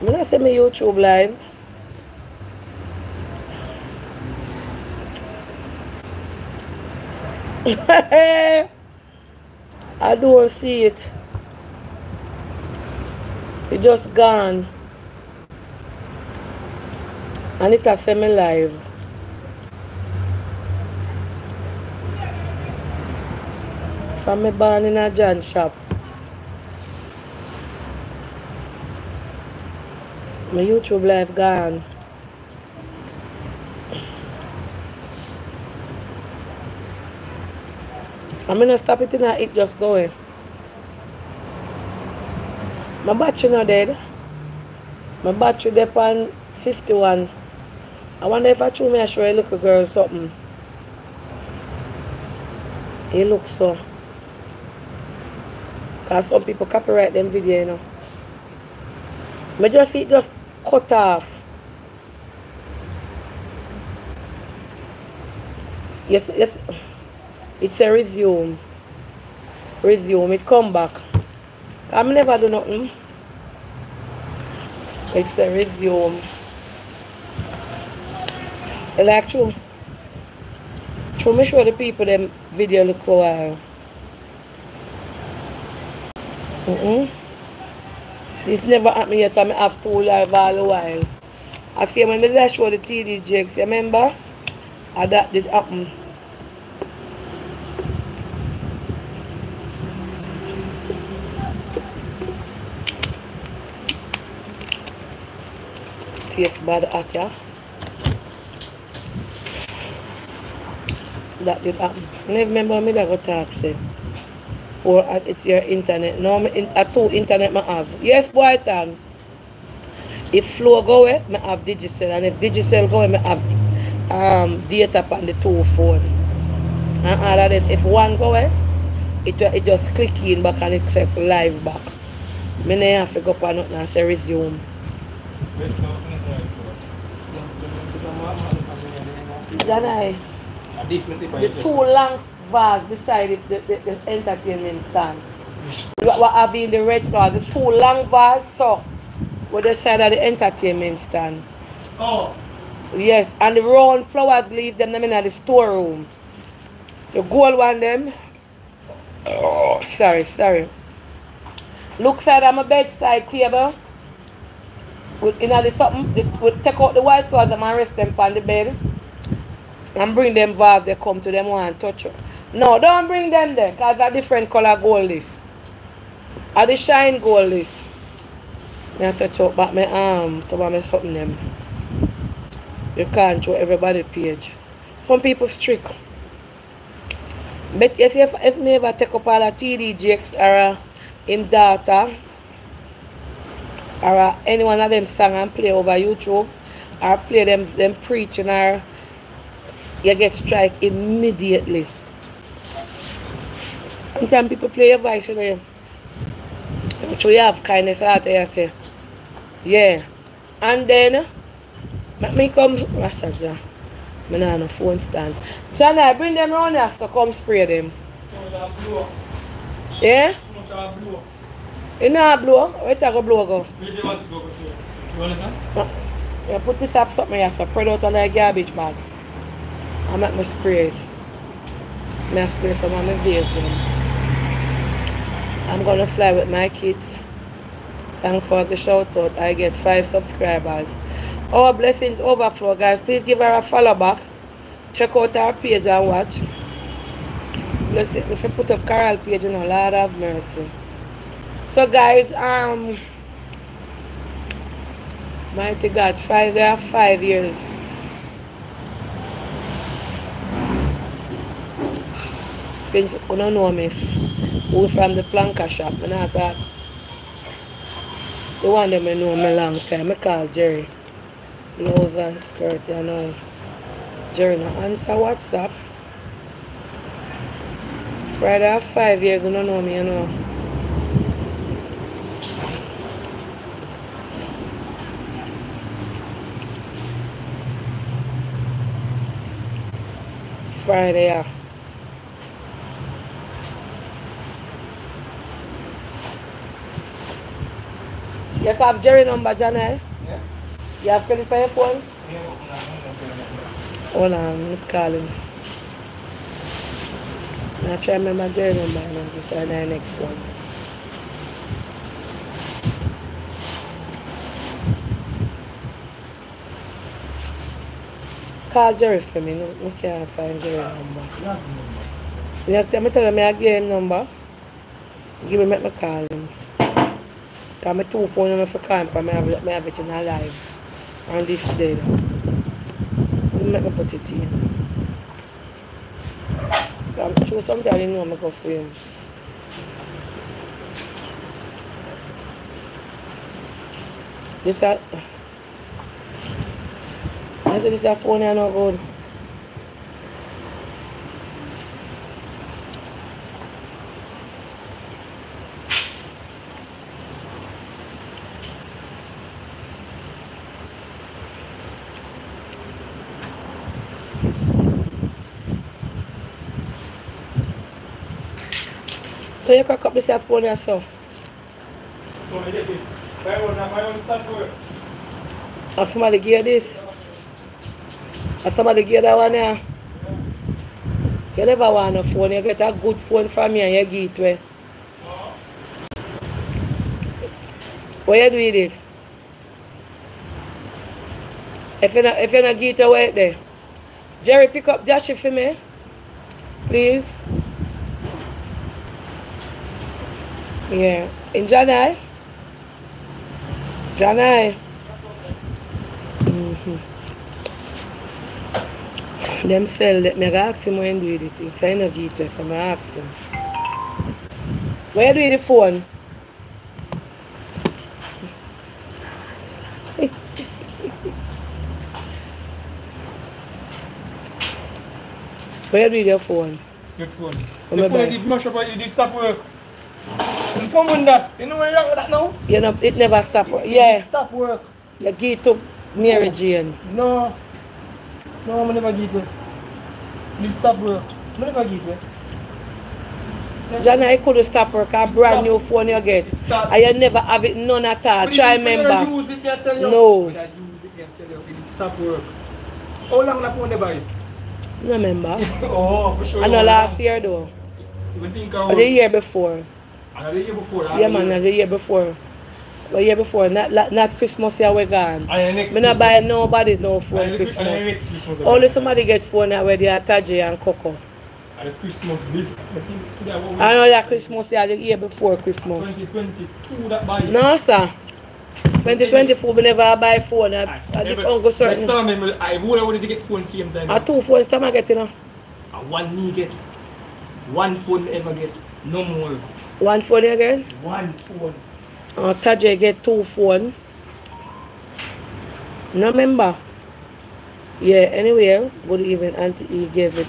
I'm gonna see my YouTube live. I don't see it. It just gone. And it has semi live. From me born in a John shop. My YouTube live gone. I'm gonna stop it and it just going. Eh. My battery not dead. My battery dead on 51. I wonder if I show me I show a little girl something. He looks so. Cause some people copyright them video, you know. Me just see it just cut off. Yes, yes. It's a resume. Resume. It come back. I'm never do nothing. It's a resume. Like true. True me show the people them video look a while. Mm -mm. This never happened yet. I have two live all the while. I see when I show the TD Jakes, remember? And that did happen. Taste bad at ya. That did happen. I remember me that go talk say. Or it's your internet. No, in, at two internet I have. Yes, boy, tang. If flow go eh, away, I have Digicel. And if Digicel go eh, away, I have um, data on the two phone. And all of that. If one go away, it, it just click in back and it click live back. I never have to go up and nothing and say resume. Janai, the two long vase beside it, the, the, the entertainment stand. What, what have in the red stars, the two long vase so with the side of the entertainment stand. Oh, Yes, and the round flowers leave them, them in the storeroom. The gold one them. Oh, sorry, sorry. Look side of my bedside table. With you know the something, it would take out the white flowers and rest them on the bed. And bring them valve they come to them one and touch it. No, don't bring them there, because a different color gold is. A the shine gold is. Me have to up back my arm to buy me something them. You can't show everybody page. Some people strict. But you see if, if me ever take up all a TD Jakes or a him daughter or a, any one of them song and play over YouTube or play them them preaching or you get strike immediately. Sometimes people play your voice, you know. But you have kindness out there, you say. Yeah. And then, let me come, what's that, John? I don't have no phone stand. John, I bring them around here to come spray them. Yeah? Of. You know blow? Where you go blow go? Where do you want to go? You understand? You put this up something here, spread out on the garbage bag. I make me spray it. I spray some of my vase. I'm gonna fly with my kids. Thanks for the shout out. I get five subscribers. Our blessings overflow, guys. Please give her a follow back. Check out our page and watch. If I put up Carol page, you know, Lord have mercy. So guys, um Mighty God, five there are five years. Since you don't know me, who from the planka shop, I not talk. The one that I know me long time, I call Jerry. Blouse and skirt, you know. Jerry no answer WhatsApp. Friday have five years, you don't know me, you know. Friday, yeah. You have Jerry number, Janelle? Yeah. You have credit for your phone? Yeah. Hold on, let's call him. Try to remember Jerry number and I'll decide the next one. Call Jerry for me, no, I can't find Jerry number. Yeah, You have to tell me I give him number. Give me make me call him. Cause my two phone and for call him, cause I have, it- I have it in a live on this day. Make me put it in. I'm sure sometimes you know I go for him. This a I said this a phone I know good. So you up this a phone here, so. So I get it. One, now buy one start work. Have somebody gear this? Have somebody gear that one here? You never want a phone, you get a good phone from me and you give it to What you do with it? If you not, if you not give it away there. Jerry, pick up Josh for me. Please. Yeah. In Janai? Janai? Mm-hmm. Them sell that. Me ask him when do it. If I no give it, so I ask him. Where do the phone? Where do you your phone? Which one? Oh, The phone did mash up, it did stop work. The when that. You know where you're that now? You know, it never stop. It Yeah, did stop work. you give it to Mary Jane. No. No, I never get it. It stop work. I never get it. Jana, I couldn't stop work. A brand new phone you get. It stop. And you never have it none at all. But Try you- remember. use it, tell you. No. Use it, tell you. It stop work. How long that phone they buy? No remember. oh, for sure. I know last year though. You Or I the year before. Another year before that. Yeah man, the year before. The year before. Not not, Christmas year we gone. And next Me not buy nobody no and phone and Christmas. next Christmas. Only somebody get phone now where they are Taji and Coco. And the Christmas. I think that what we- I know that Christmas year the year before Christmas. 2022 that buy. No sir. 2024 we never buy phone. I, Aye. I Never- uncle certain. Next time I- I would have to get phone same time. I two phones time I get you know. And one me get. One phone ever get. No more. One phone again. One phone. Uh, Tajay get two phone. No member. Yeah, anyway, good evening, Auntie E gave it.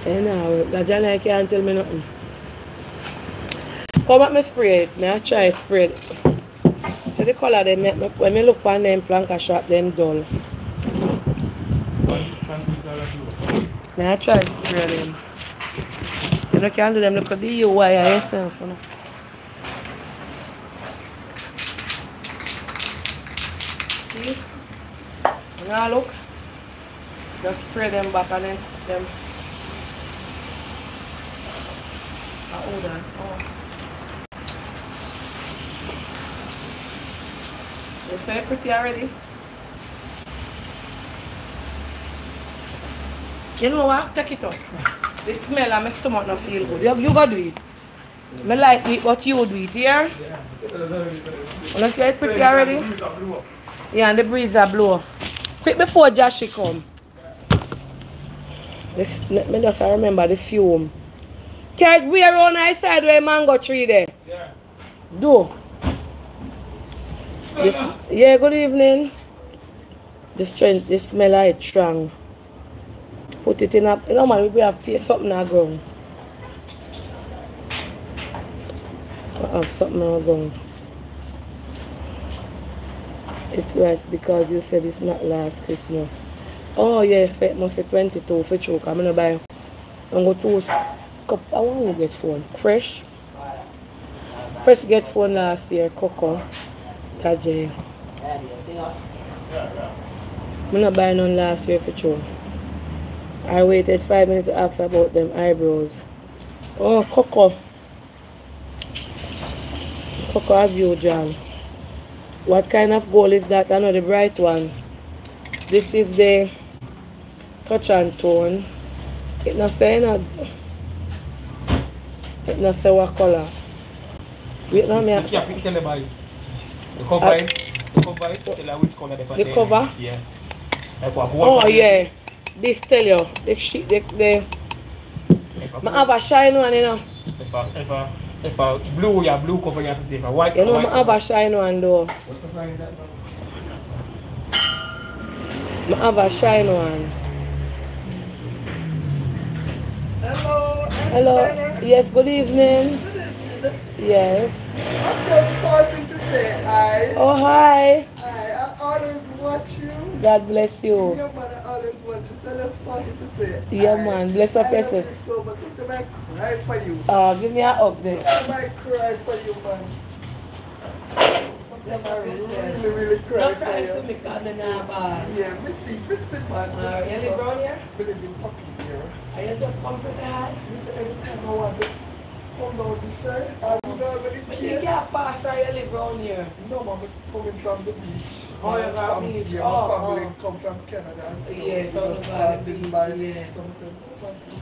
Say now, the Jana can't tell me nothing. Come at me spray it. Me I try spray it. See the color they make me, when me look on them planka shop, them dull. One fan is all I do. I try spray them. You know, can do them look. See? Now look. Just spray them back and then them. Ah, hold on. Oh. You feel pretty already? You know what? Take it up. The smell of my stomach not feel good. You, you go do it. Me like it, but you do it here. You see it pretty already? Yeah, and the breeze are blow. Quick before Joshy come. This, me me just remember the fume. Carrot, we are on the side where mango tree there. Yeah. Do. This, yeah, good evening. Strength, the smell it strong. Put it in a, you know man, we have paste something on ground. I have something on ground. It's right because you said it's not last Christmas. Oh yes, it must be 22 for choke. I'm gonna buy. I'm gonna to cup. I want to get phone. Fresh. Fresh get phone last year. Coco. Tajay. I'm not buy none last year for sure. I waited five minutes to ask about them eyebrows. Oh, Coco. Coco as usual. What kind of gold is that? I know the bright one. This is the touch and tone. It not saying not. It not say what color. Wait now me. You can't pick tell them by the cover it. The cover. Tell her which color they The cover? Yeah. Like what? Oh yeah. This tell you the sheet the the. If I have a shine one you know. If a, if a, if a blue, yeah, blue cover, you have to see. If a white, You know white I have a shine one though. What's the sign that? I have a shine one. Hello. Hello. everybody. Yes. Good evening. Good evening. Yes. I'm just pausing to say hi. Oh hi. Hi. I always watch you. God bless you. Yeah, man, I always watch you. So just pausing to say Yeah, hi. man. Bless up I love yourself. you so much. Sometimes I cry for you. Uh, give me a hug there. Sometimes I cry for you, man. Sometimes I really, really cry for you. because I'm not Yeah, missy, missy, man. Uh, Missy, you live so- around here? Believe in puppy here. Are you just come to say hi? Listen, every time I want to down this side, I already But you can't pass or you live around here. No, mom, I'm coming from the beach. Oh, you're My from beach. Yeah, Oh, my family oh. come from Canada. So Yeah, so just it's by the passing beach, by. yeah. So I said,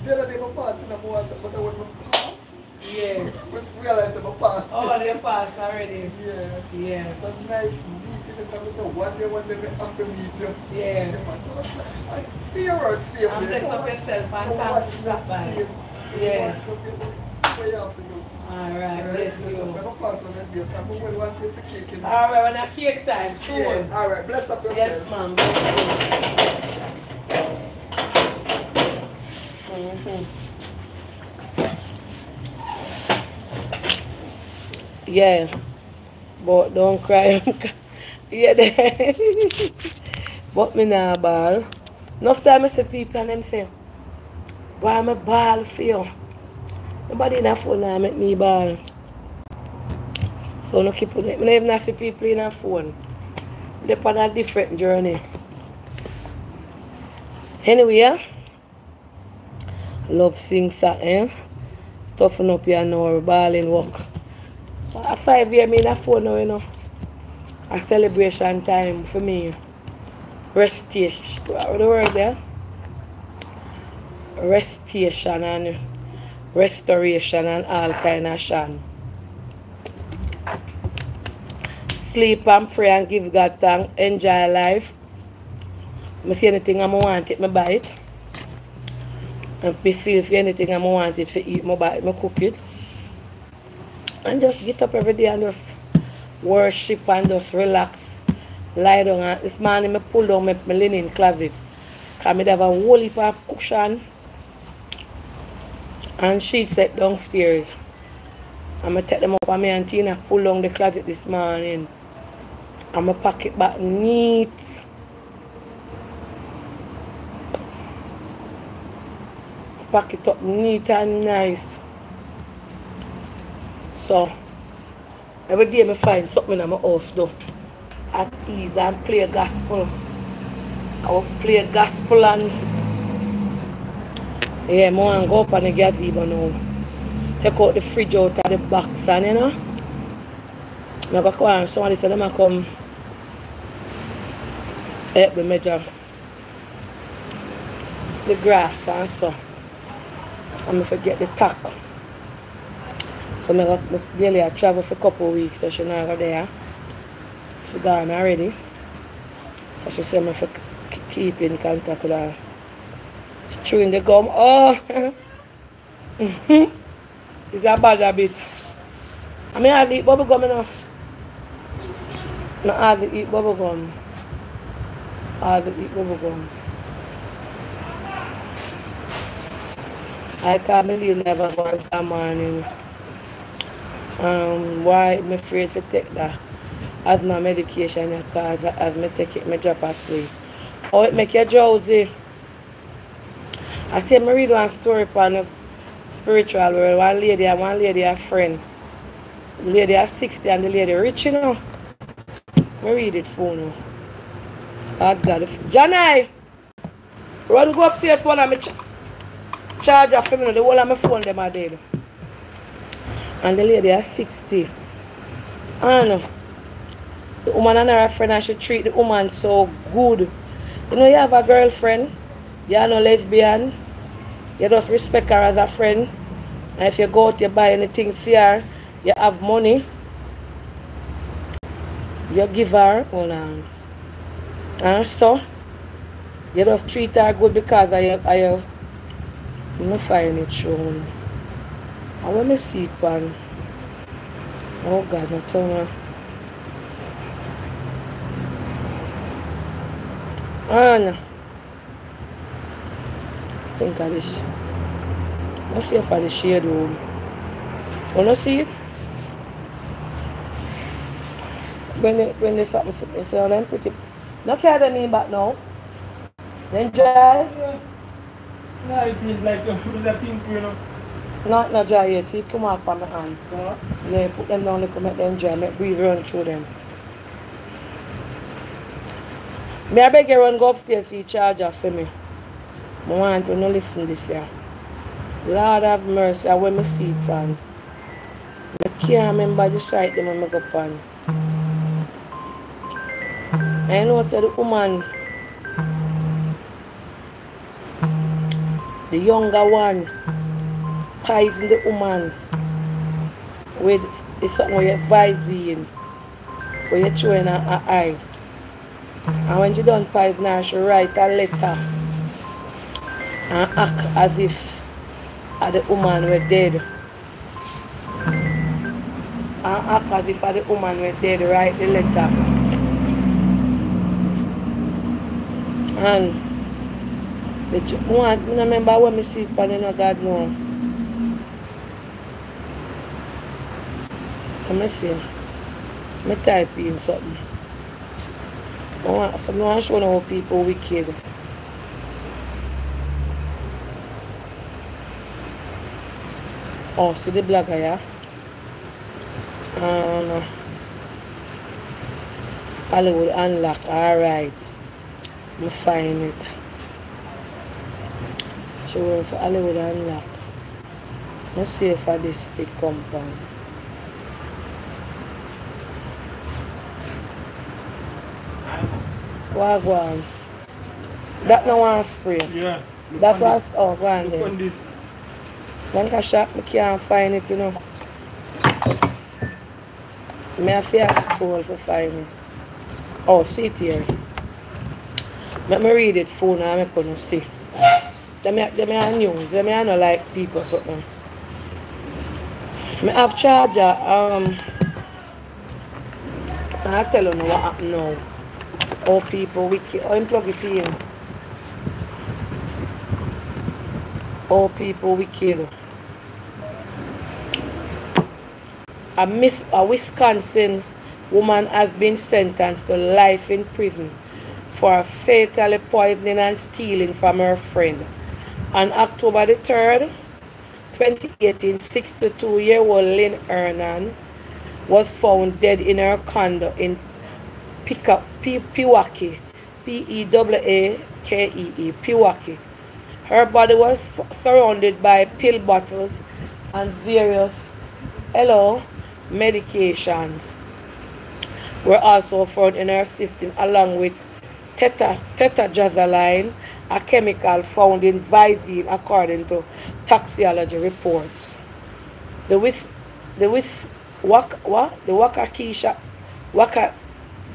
the other day I passed and I was, but I when I pass, Yeah. I just realized I'm a pass. Oh, they passed already. Yeah. Yeah. It's a nice meeting. And I said, one day, one day, we have to meet you. Yeah. man. So I was like, I fear her same And bless up yourself and thank you my by. face. Yeah. Watch my face. It's way out for you. Alright, bless you. I'm gonna pass on that day. I'm going to want to the cake. Alright, when I cake time, soon. Yeah. All right. Bless up yourself. Yes, ma'am. Mhm. Yeah, but don't cry. yeah, but me nah ball. Enough time I see people and them say, why am I ball for you? Nobody in a phone now make me ball. So no keep it. Me not even see people in a phone. They're on a different journey. Anyway, yeah. Love sing something. Toughen up your know balling work. So at five year me in a phone now, you know. A celebration time for me. Restation. What the word there? Restation and restoration and all kind of shan. Sleep and pray and give God thanks. Enjoy life. I see anything I want it, I buy it. And me feel for anything I want it for eat, I buy it, I cook it. And just get up every day and just worship and just relax. Lie down. And this morning I pull down my, my linen closet. Because I have a whole heap of cushion and sheets set downstairs. I'm going to take them up and me and Tina pull down the closet this morning. I'm going to pack it back neat. Pack it up neat and nice. So, every day I find something in my house though. At ease and play gospel. I will play gospel and yeah, to go up on the gazebo now. Take out the fridge out of the box and you know. I go come and somebody said a come help me measure the grass and so. going to forget the tack. So I go Miss Bailey I travel for a couple of weeks so she not go there. She gone already. So she said me for k- keep in contact with her. Chewing the gum. Oh It's a bad habit. I mean I eat bubble gum enough. No hardly eat bubble gum. The eat bubble gum. I can't believe never one for morning. Um, why I'm afraid to take that as my medication because as me take it, me drop asleep. Oh, it make you drowsy. I say me read one story upon a spiritual world. One lady, and one lady, a friend. The lady is 60 and the lady rich, you know. Me read it for now. God God. Janai! Run go upstairs one of my ch charger for me. The whole of my phone them are dead. And the lady is 60. And the woman and her friend I should treat the woman so good. You know you have a girlfriend, you are no lesbian, you just respect her as a friend. And if you go out you buy anything for her, you have money, you give her, hold on. And so, you just treat her good because I, I, I'm find it shown. I want to see it, man. Oh God, I tell me. Ah, Ana. Think of this. Let's see if I the shade room. Wanna see it? When it when there's something for so put it. No care the name back now. Then dry. Yeah. Now it feels like uh, is that thing for you know? Not not dry yet. See it come off on my hand. Come on. Yeah, put them down, look make them dry, make breathe run through them. May I beg you run go upstairs see charger for me. I want to no listen this year. Lord have mercy, I when me see it. I can't remember the site them I go pan. I know say the woman the younger one poison the woman with it's something where you're vising where you're throwing her eye. And when she done poison her, she write a letter and act as if the woman were dead. And act as if the woman were dead, write the letter. And the one, I remember when I see it, but know God know. Let me see. Let me type in something. I want, so I want to show how people wicked. Oh, see the blogger, yeah? Um, Hollywood Unlock, alright. Me find it. Show for Hollywood Unlock. Let's see if I this big compound. Wagwan. That no one spray. Yeah. That was oh go on Look can shop, me can't find it, you know. Me have to scroll for find it. Oh, see it here. Let me read it phone and I couldn't see. Them are, news. Them are not like people something. Me have charger. Um, I tell you what happened now. All people wicked. Oh, unplug it in. All people wicked. A, Miss, a Wisconsin woman has been sentenced to life in prison for fatally poisoning and stealing from her friend. On October the 3rd, 2018, 62-year-old Lynn Hernan was found dead in her condo in Pika- P- Pewaukee, P-E-W-A-K-E-E, Pewaukee. Her body was surrounded by pill bottles and various hello medications were also found in her system along with teta, tetradrazoline, a chemical found in Visine according to toxicology reports. The Wis, the Wis, Wak? The Waukesha, Waka,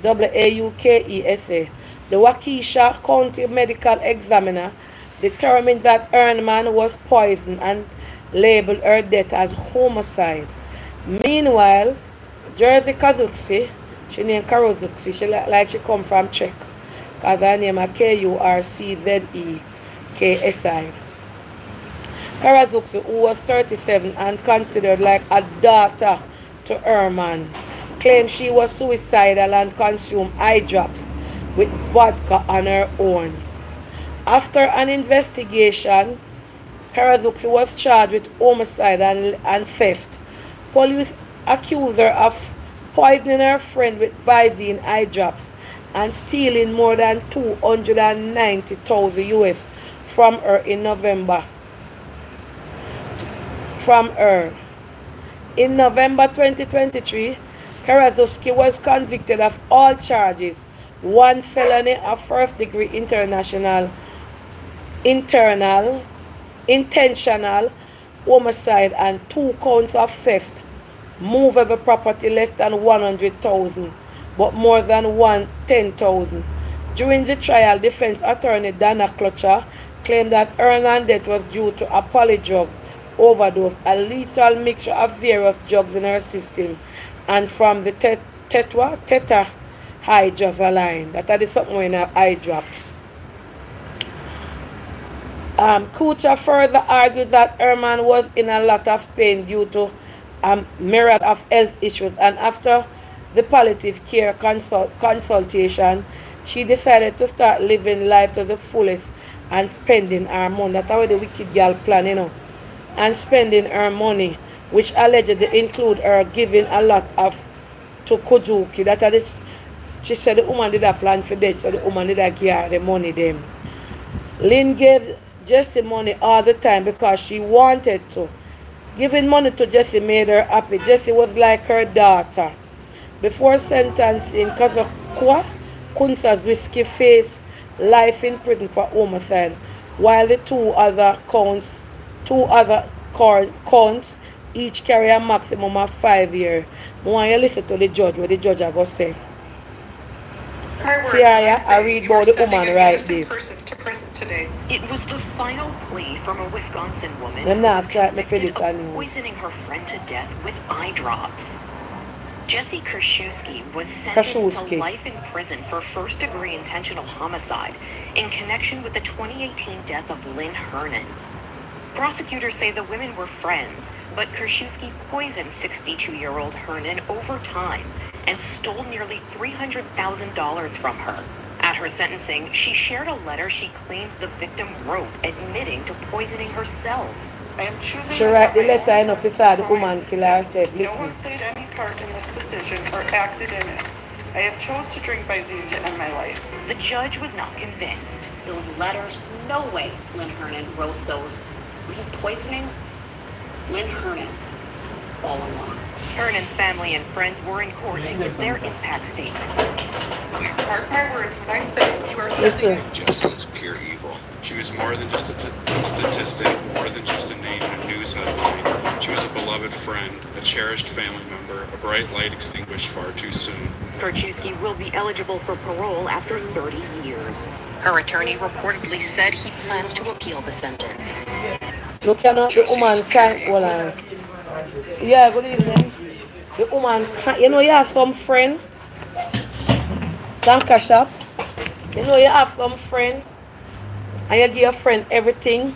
W-A-U-K-E-S-A. The Waukesha County Medical Examiner determined that Ernman was poisoned and labeled her death as homicide. Meanwhile, Jersey Kazuxi, she named Karuzuxi, she like she come from Czech, because her name is K-U-R-C-Z-E-K-S-I. Who was 37 and considered like a daughter to Herman, claimed she was suicidal and consumed eye drops with vodka on her own. After an investigation, Karazuksi was charged with homicide and, and theft. Police accused her of poisoning her friend with Visine eye drops and stealing more than 290,000 US from her in November. From her. In November 2023, Karazuski was convicted of all charges, one felony of first degree international, internal, intentional homicide and two counts of theft move every property less than 100,000 but more than 110,000. During the trial, defense attorney Dana Clutcher claimed that Hernan death was due to a polydrug overdose, a lethal mixture of various drugs in her system, and from the tet tetwa, teta hydrosaline. That is something in her eye drops. Um, Kucha further argues that Herman was in a lot of pain due to a myriad of health issues and after the palliative care consult consultation, she decided to start living life to the fullest and spending her money. That's how the wicked girl plan, you know. And spending her money, which allegedly include her giving a lot of to Kojuki. That the, she said the woman did a plan for that, so the woman did a give her the money them. Lynn gave Jessie money all the time because she wanted to. Giving money to Jessie made her happy. Jessie was like her daughter. Before sentencing, Kazakwa Kunsa's risky face life in prison for homicide, while the two other counts, two other counts, each carry a maximum of five years. I want you listen to the judge, what the judge to say. See, I, I read about the woman right this. It was the final plea from a Wisconsin woman who was convicted of poisoning her friend to death with eye drops. Jesse Kurczewski was sentenced Kurczewski. to life in prison for first-degree intentional homicide in connection with the 2018 death of Lynn Hernan. Prosecutors say the women were friends, but Kurczewski poisoned 62-year-old Hernan over time and stole nearly $300,000 from her. At her sentencing, she shared a letter she claims the victim wrote admitting to poisoning herself. I am choosing She this write on the letter own enough, it's hard the for my woman kill herself. No one played any part in this decision or acted in it. I have chose to drink Visine to end my life. The judge was not convinced. those letters. No way Lynn Hernan wrote those. Were you poisoning Lynn Hernan all along? Hernan's family and friends were in court to give their impact statements. Mark my words when I say you are Listen. Jessie is pure evil. She was more than just a, t- a statistic, more than just a name in a news headline. She was a beloved friend, a cherished family member, a bright light extinguished far too soon. Kurczewski will be eligible for parole after 30 years. Her attorney reportedly said he plans to appeal the sentence. Look at the woman can't hold on. Yeah, good evening. The woman you know, you have some friend. Danka shop. You know, you have some friend. And you give your friend everything.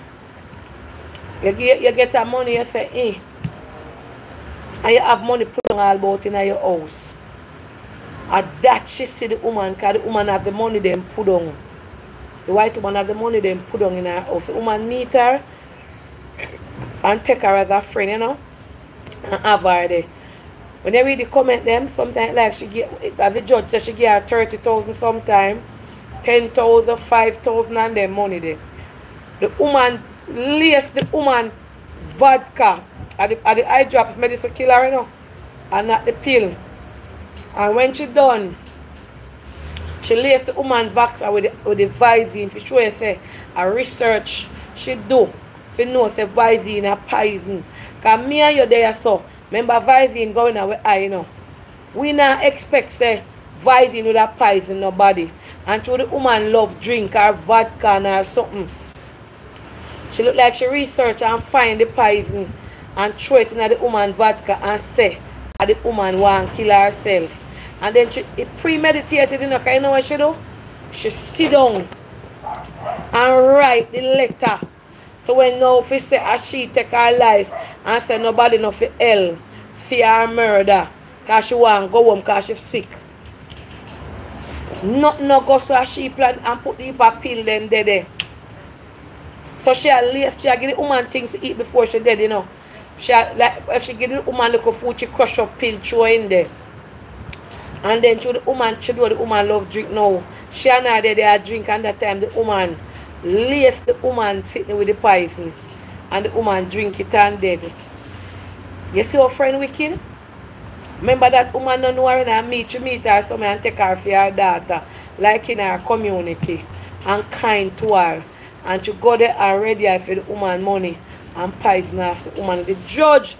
You get, you get that money, you say, eh. And you have money put on all about in your house. And that she see the woman, because the woman have the money them put on. The white woman have the money them put on in her house. The woman meet her and take her as a friend, you know, there. When you read the comment them, sometimes like she get, as a judge she get her 30,000 sometime, 10,000, 5,000 and then money there. The woman lace the woman vodka at the, eye drops medicine kill her, you know, and not the pill. And when she done, she lace the woman vodka with the, with the Visine show you say a research she do fi know say Visine a poison. Cause me and you there so remember Visine going away you know. We not expect say Visine would have poison nobody. And through the woman love drink or vodka or something. She look like she research and find the poison and throw it in the woman vodka and say the woman want kill herself. And then she it premeditated, you know, you know what she do? she sit down and write the letter. So when no if say as she take her life and say nobody no for hell, fear her murder, cause she want go home cause she sick. Not no go so she plan and put the pill them there. So she at least she give the woman things to eat before she dead, you know. She like if she give the woman little food, she crush up pill throw in there. And then to the woman, she do the woman love drink now. She and I there, they drink and that time the woman lace the woman sitting with the poison. And the woman drink it and dead. You see your friend wicked? Remember that woman no know her and meet you meet her somewhere and take her for her daughter. Like in her community. And kind to her. And to go there already for the woman money and poison after the woman. The judge,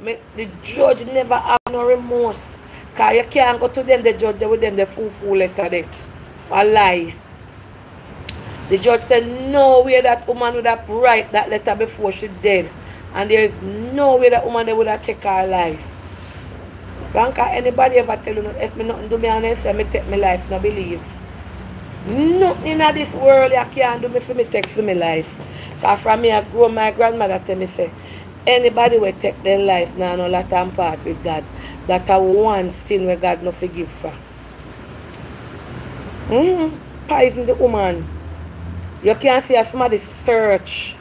the judge never have no remorse. Because you can't go to them, the judge, with them, the fool fool letter there. A lie. The judge said, no way that woman would have write that letter before she dead. And there is no way that woman they would have take her life. Blanca, anybody ever tell you, if me nothing do me and say me take my life, no believe. Nothing in this world you can't do me for me take for my life. Because from me I grow my grandmother tell me say, anybody will take their life now no lot and part with God. That a one sin where God no forgive for. Mm-hmm. Poison the woman. You can't see a somebody search,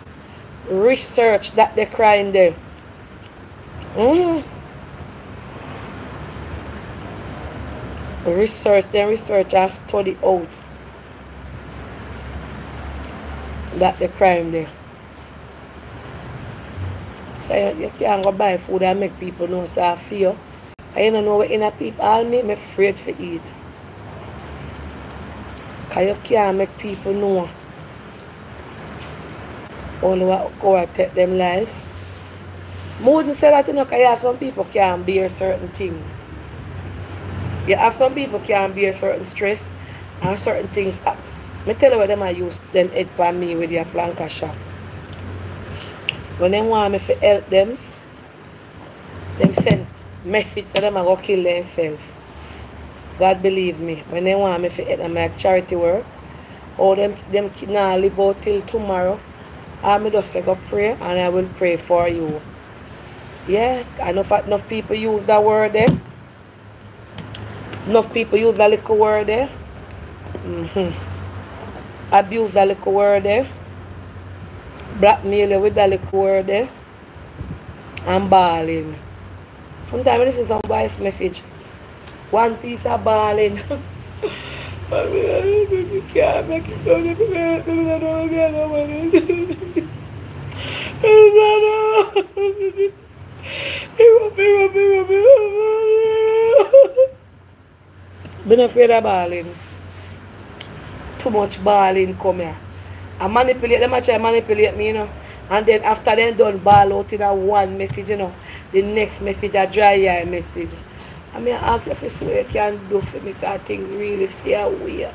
research that they crying there. Mm-hmm. Research, then research and study out. that the crime there. So you, you can't go buy food and make people know so I feel. I don't know what in a people all me, I'm afraid to eat. Cause you can't make people know only what go take them life. Than say that you know, cause you have some people can't bear certain things. You have some people can't bear certain stress and certain things me tell you what them I use them head for me with their planka shop. When they want me to help them, them send message so them I go kill themselves. God believe me. When they want me to help them like charity work, or them them now live out till tomorrow, I me just say go pray and I will pray for you. Yeah, enough enough people use that word there. Enough people use that little word there. Mm-hmm abuse that little word there, blackmail with that little word there, and bawling. Sometimes I listen to some voice message, one piece of bawling. you can't make it down if you can't do that all the other one. Been afraid of bawling too much balling come here. I manipulate them, I try manipulate me, you know. And then after them done ball out in a one message, you know, the next message a dry eye message. I mean, I ask you it's what you can do for me because things really stay away.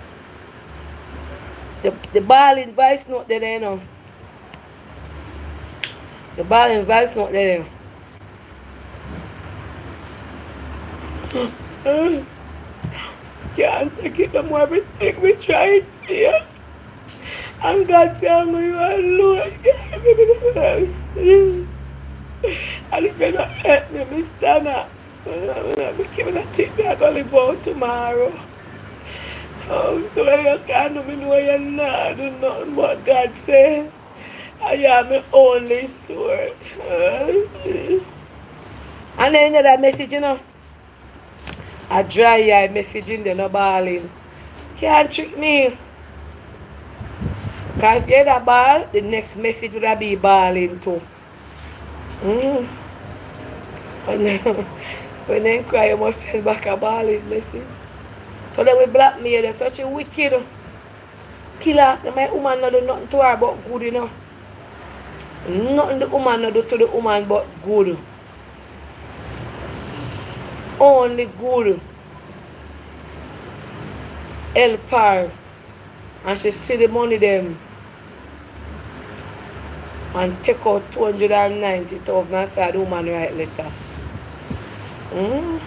The, the balling voice not there, you know. The balling voice not there. can't take it no more. Everything we try here. And God tell me you are Lord. Give me the verse. And if you don't help me, me stand up. I'm going to take me, I'm going to live tomorrow. Oh, so you can't do me know you're not do nothing what God say. I am my only sword. and then that message, you know a dry eye messaging them no balling. Can't trick me. Because if you hear that ball, the next message would be balling too. Mm. When they, when they cry, you must send back a balling message. So then we blackmail, they're such a wicked killer. My woman not do nothing to her but good, you know. Nothing the woman do to the woman but good only good help her and she see the money them and take out 290,000 and say the woman write letter. Mm.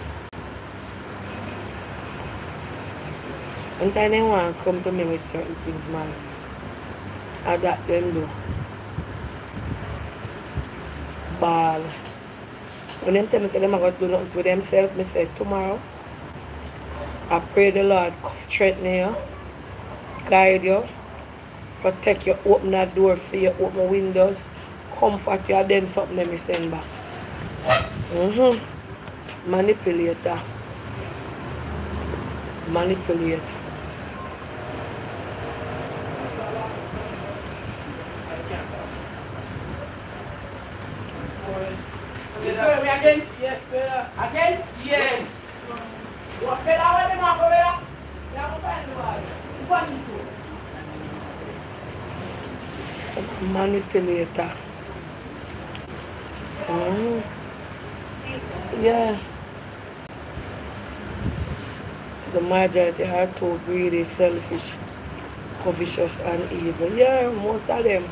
Sometimes they want to come to me with certain things, man. I that them do. Ball. When them tell me say them are going to do nothing themselves, me say tomorrow. I pray the Lord strengthen you, guide you, protect you, open that door for you, open windows, comfort you, and then something let me send back. Mm-hmm. Manipulator. Manipulator. You tell me again? Yes, better. Again? Yes. What better when them are better? You have to find the ball. It's one into. Manipulator. Mm. Yeah. The majority are too greedy, selfish, covetous, and evil. Yeah, most of them.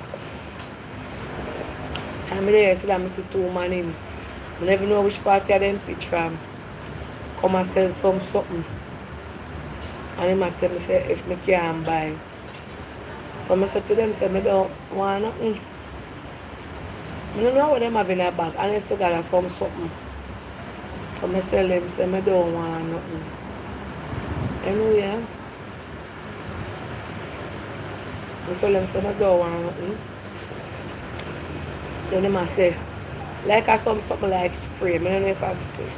I'm there, so I see two man in. I never know which party of them pitch from. Come and sell some something. And him tell me say if me can buy. So I said to them, said, maybe I want nothing. Mm. I don't know what them have in their bag. And they still got some something. Mm. So I tell them, I don't want nothing. Anyway, I tell them, say, I don't want nothing. Then I say, like I some something like spray. I don't know if I spray.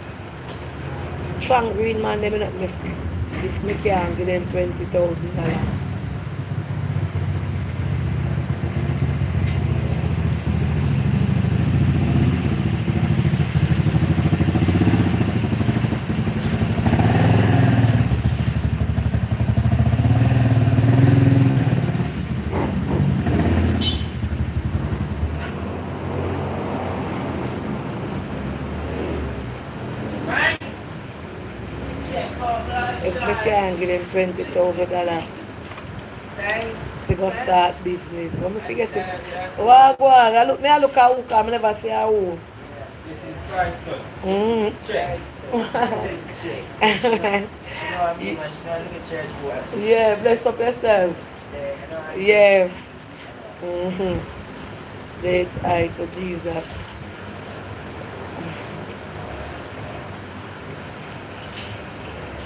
Strong green man, them not me, if me can give them $20,000. 20 over dollars. They se gostar business. vamos seguir forget it. Wow, me I o at who come. Never o. who. Check. yeah, bless up yourself. Yeah. Mm-hmm. Great eye to Jesus.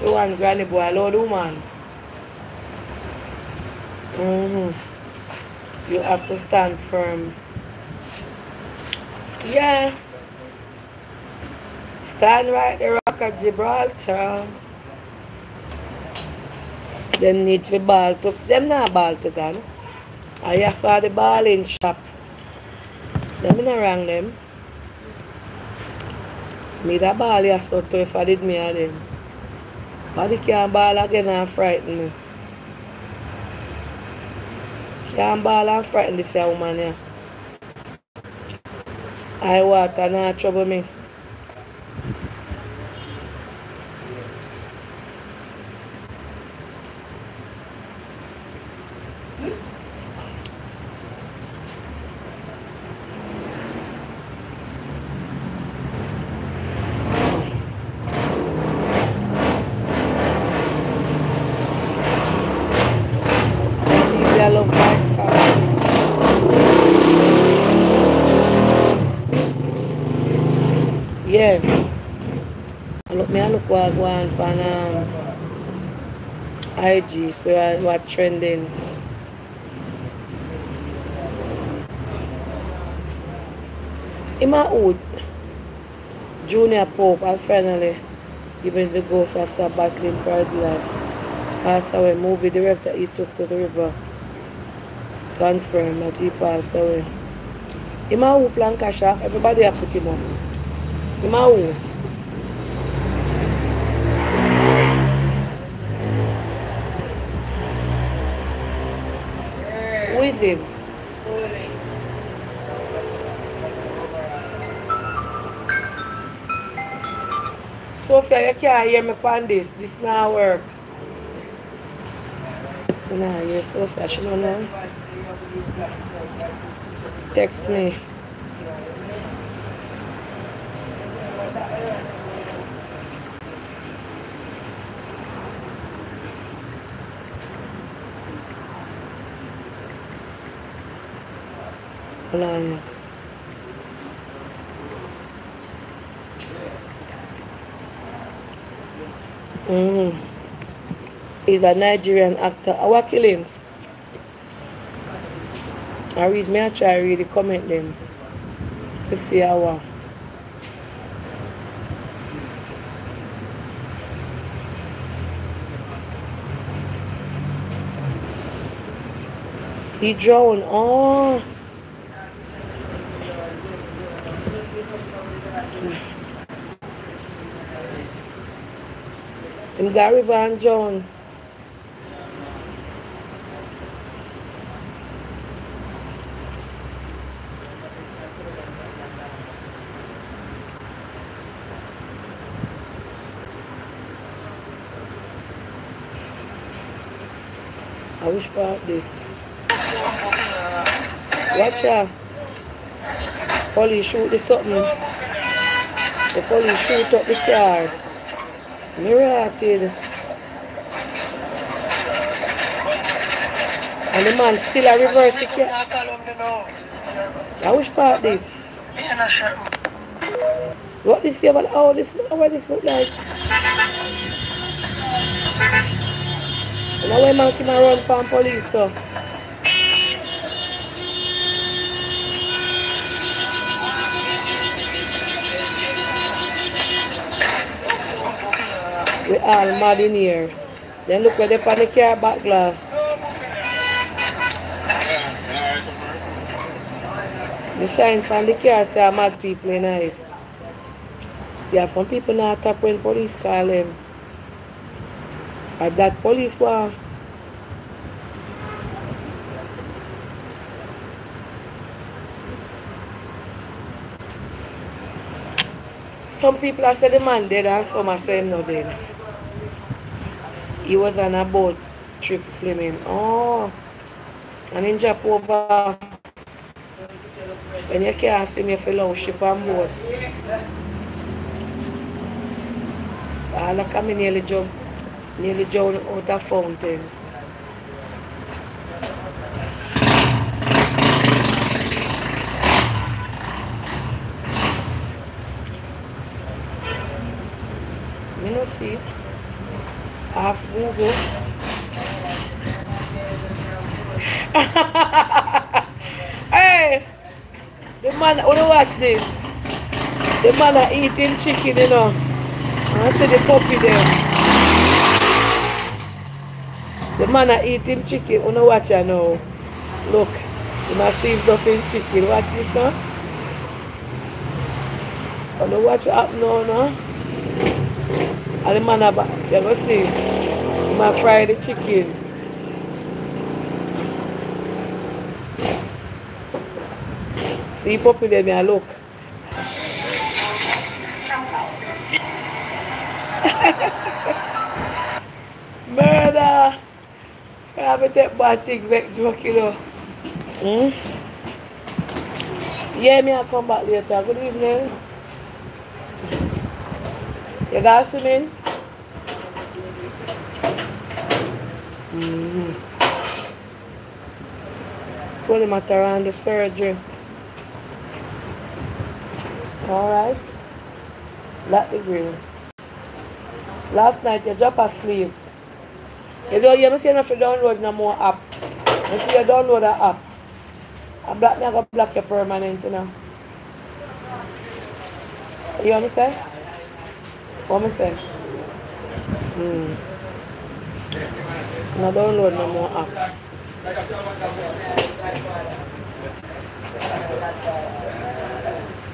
So one granny boy, Lord woman. Mm-hmm. You have to stand firm. Yeah. Stand right the rock of Gibraltar. Them need for ball to them not ball to gun. I just saw the ball in shop. Them in wrong them. Me the ball ya so if I did me a them. Body can't ball again and frighten me. Can't ball and frighten this young woman here. I water not trouble me. Yeah. I look what go on on um, IG so I what trending. In my hood, Junior Pope has finally given the ghost after battling for his life. Passed away. Movie director he took to the river. Confirmed that he passed away. Him a hoop Lancashire, everybody a put him Him a hoop. Who is him? Sophia, you can't hear me on this. This not work. Nah, yes, Sophia, she don't know. Text me. Hello. Mm. He's a Nigerian actor. I will kill him. I read me, I try read the comment them. Let's see how. He drowned. Oh. And Gary Van John. I wish about this. Watch out. Police shoot the something. The police shoot up the car. Mirated. And the man still a reverse the car. I wish part this. What this about how this how this look like? Now when man come and run from police so. We all mad in here. Then look where they on the car back glass. The sign from the car say mad people in it. Yeah, some people not attack when police call them. At that police war. Some people are say the man dead and some are saying no dead. He was on a boat trip filming. Oh, and in Japova. When you can't see me for ship on board. I come nearly jump, nearly jump out of fountain. Man are eating chicken, you know. I see the puppy there. The man are eating chicken. Wanna watch her now? Look, you know, see dumping chicken. Watch this now. Wanna watch what happen now, no? And the man have, you go see, might fry the chicken. See puppy there, me look. Murder! I have to take bad things back joke, you know. Hmm? Yeah, me I'll come back later. Good evening. You guys swimming? Mm-hmm. Told him at around the surgery. Alright. Lock the grill. Last night you drop asleep. You don't you see enough to download no more app. You see you download the app. I block me I go block you permanent, you know. You understand? What me say? Hmm. No download no more app.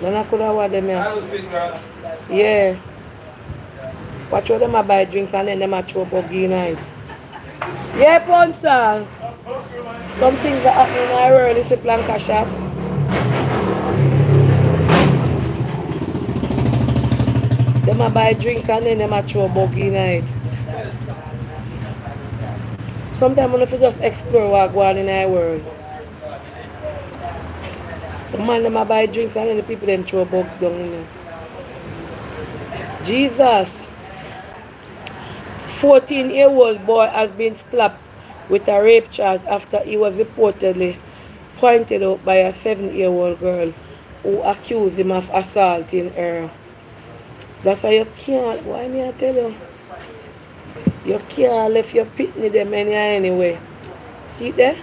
Then I could have what them here. Yeah. Watch how them a buy drinks and then them a throw buggy night. Yeah, Ponsa. Some things are happening in our world, it's a planka shop. Them a buy drinks and then them a throw buggy night. Sometimes we have to just explore what going on in our world. The man them a buy drinks and then the people them throw bug down in there. Jesus. 14 year old boy has been slapped with a rape charge after he was reportedly pointed out by a seven-year-old girl who accused him of assaulting her. That's why you can't, why me I tell you? You can't left your pitney them anyhow anyway. See there?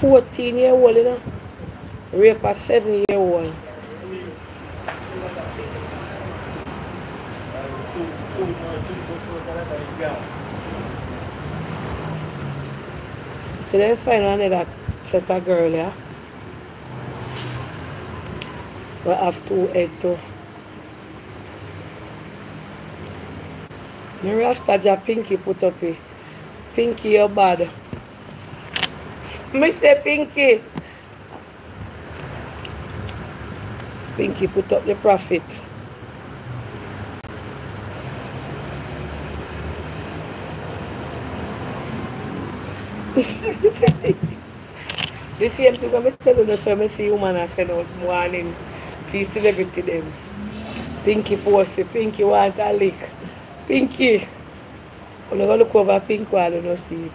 14 year old, you know? Rape a 7 year old. So then find another set of girl, yeah? We have two head too. Me Pinky put up here. Pinky, you're bad. Me say Pinky. Pinky put up the profit. The same thing I'm telling you, so I see woman I send out morning for celebrity them. Pinky post it, Pinky want a lick. Pinky. When I look over Pinky, I don't see it.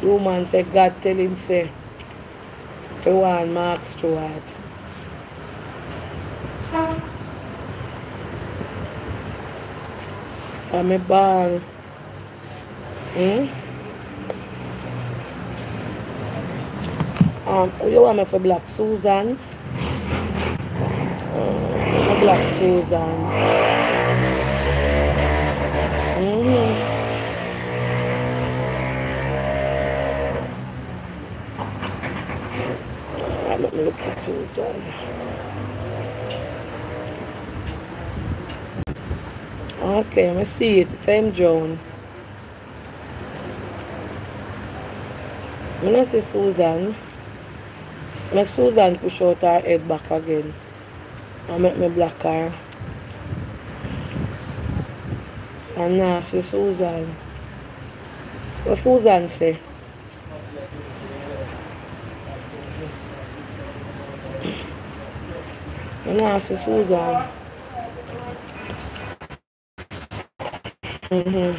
The woman said, God tell him, say, for one Mark Stewart. From me born. Hmm? Um, you want me for Black Susan? Um, Black Susan. Mm-hmm. Alright, let me look for Susan. Okay, me see it. Same Joan. I'm gonna see Susan. Make Susan push out her head back again. And make me black her. And now see Susan. What Susan say? And now see Susan. Mm-hmm.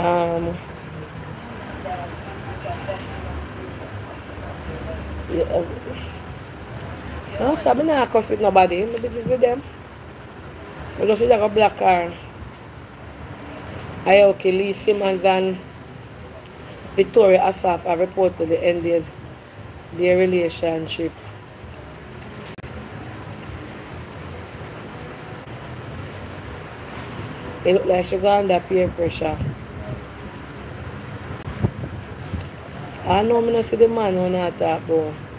Um... yeah. No, so I'm not cuss with nobody. My business with them. I just like a black car. I okay, Lee Simmons and Victoria Asaf have reportedly ended their relationship. It look like she under peer pressure. I know me not see the man when I talk about.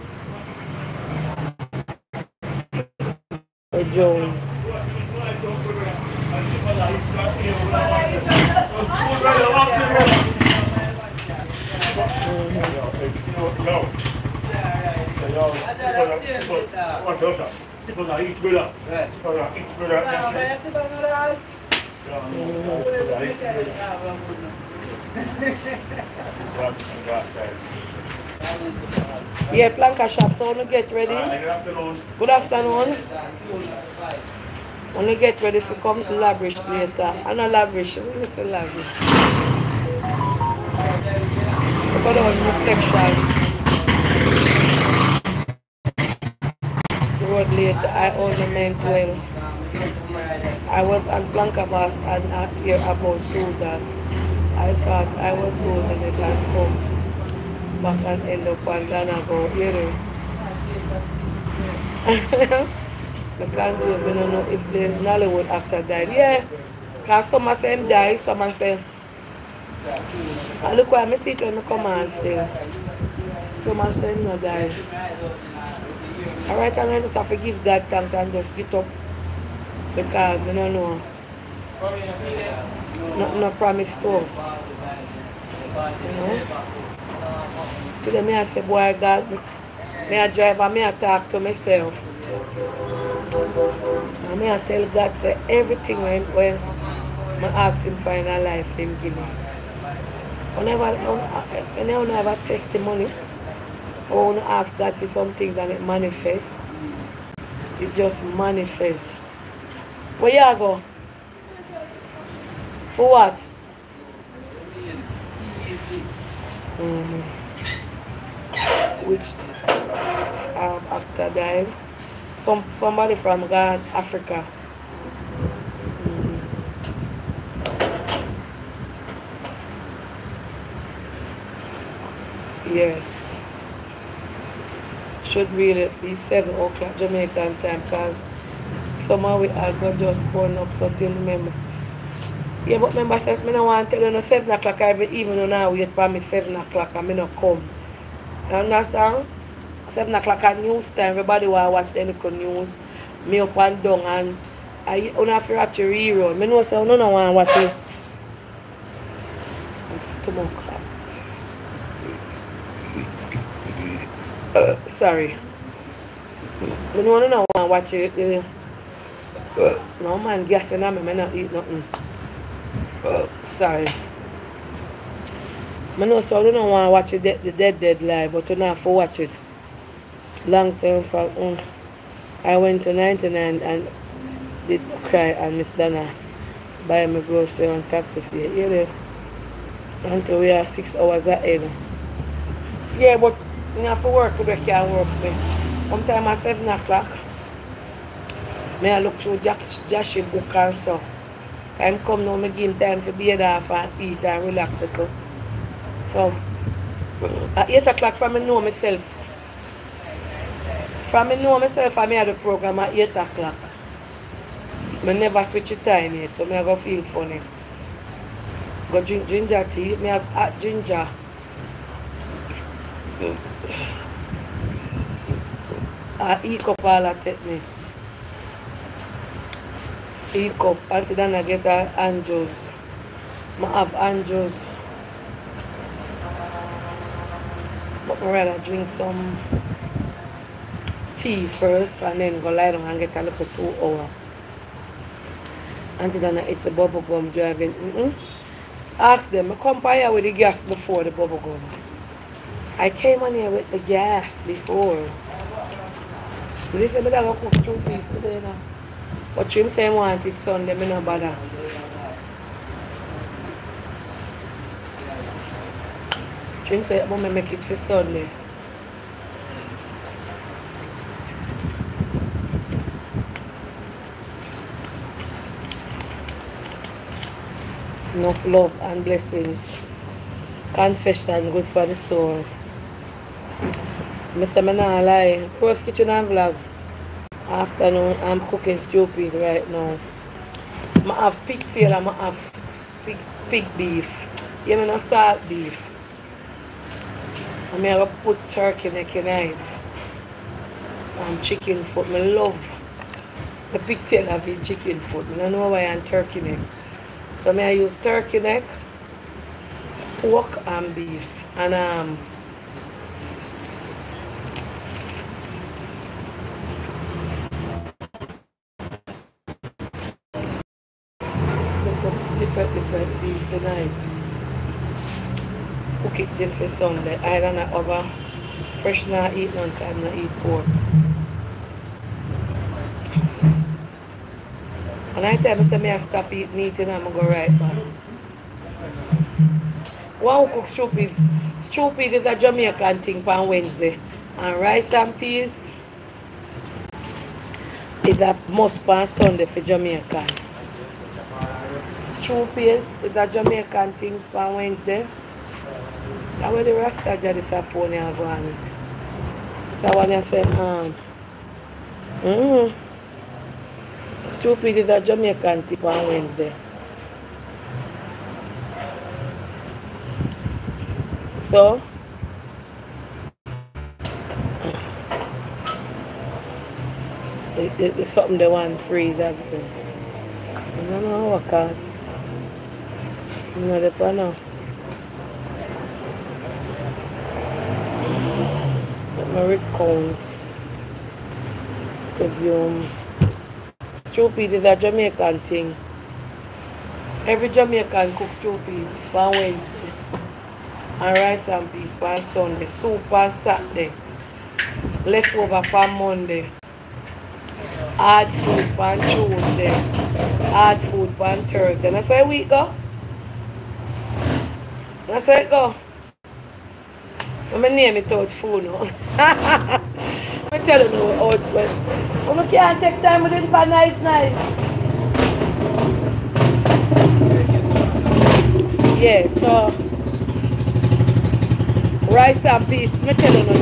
Or Joan. Yeah, Planka shop, so wanna get ready. Good afternoon. Good afternoon. Wanna get ready to come to Lavish later. I know Lavish, we say Lavish. Look at all the reflection. Road later, I ornament well. I was on Planka Boss and I hear about Susan. I thought I was holding it and come back and end up on Danago, you the confused, I don't know if the Nollywood actor died. Yeah, because some of them died, some of them. And look where I see it when I come still. Some of them no died. Alright, and I just have to give God thanks and just get up because I don't know. No, no promise to us. You know? Today me I say, boy God, me I drive and me I talk to myself. And me I tell God say everything when when I ask him for in a life him give me. Whenever whenever I have a testimony or when I ask God for something that it manifests, it just manifests. Where you go? For what? Mm. Which um, actor died? Some somebody from Ghana, Africa. Mm. Yeah. Should really be 7 o'clock Jamaican time because somehow we are going to just burn up so till. Yeah, but remember, I said, I don't want to tell you no 7 o'clock every evening now wait for me 7 o'clock and I not come. You understand? 7 o'clock at news time, everybody to watch the little news. Me up and down and I don't have to watch a rerun. I know so I don't want to watch it. It's too much. Uh, sorry. I don't want to watch it. Uh, no man guessing at me, I not eat nothing. Uh, sorry. I know so I don't want to watch it, the Dead Dead Live, but I don't have to watch it. Long term for um, I went to 99 and did cry and Miss Donna buy me grocery and taxi fare. Yeah, there. Until we are six hours ahead. Yeah, but you to work you can't work for me. Sometime at 7 o'clock, may I look through Josh's book and stuff. Time come now, I give him time to be there and eat and relax a little. So, at 8 o'clock, from me know myself. From me know myself, I have the program at 8 o'clock. I never switch the time yet, so I go feel funny. Go drink ginger tea, I have hot ginger. A e-cup all I take E-cup, until then I get a Andrews. I have Andrews. But I rather drink some tea first and then go lie down and get a little two hour. Until then it's a bubble gum driving. Mm -mm. Ask them, I compare with the gas before the bubble gum. I came on here with the gas before. This is I go cook two fees today now. But Trim say I want it Sunday, me no bother. Trim say I'm gonna make it for Sunday. Enough love and blessings. Confession good for the soul. Mr. Manala, lie. Cross kitchen and vlogs. Afternoon, I'm cooking stew right now. I have pigtail and I have pig, pig beef. You know, salt beef. I'm going to put turkey neck in it. And chicken foot. I love the pigtail of the chicken foot. I don't know why I'm turkey neck. So I use turkey neck, pork and beef. And um different different beef for night. Till for Sunday. I don't over fresh now eat none because I not eat pork. And I tell me I stop eating meat and I'm going to go right back. One cook stew peas. Stew peas is a Jamaican thing on Wednesday. And rice and peas is a must on Sunday for Jamaicans. Stew peas is a Jamaican thing on Wednesday. That's where the Rasta Jadi Saphonia go on. So when I say, um. Stew peas is a Jamaican tip on Wednesday. So, it, it, it's something they want freeze everything. I don't know what cause. Know, they don't know. Let me recount. Resume. Stew peas is a Jamaican thing. Every Jamaican cooks stew peas on Wednesday. And rice and peas on Sunday. Soup on Saturday. Leftover on Monday. Hard food on Tuesday. Hard food on Thursday. That's how we go. That's how it go. When I name it out food now. I tell you now it went. When I can't take time with it for nice, nice. Yeah, so rice and peas. Me tell you now.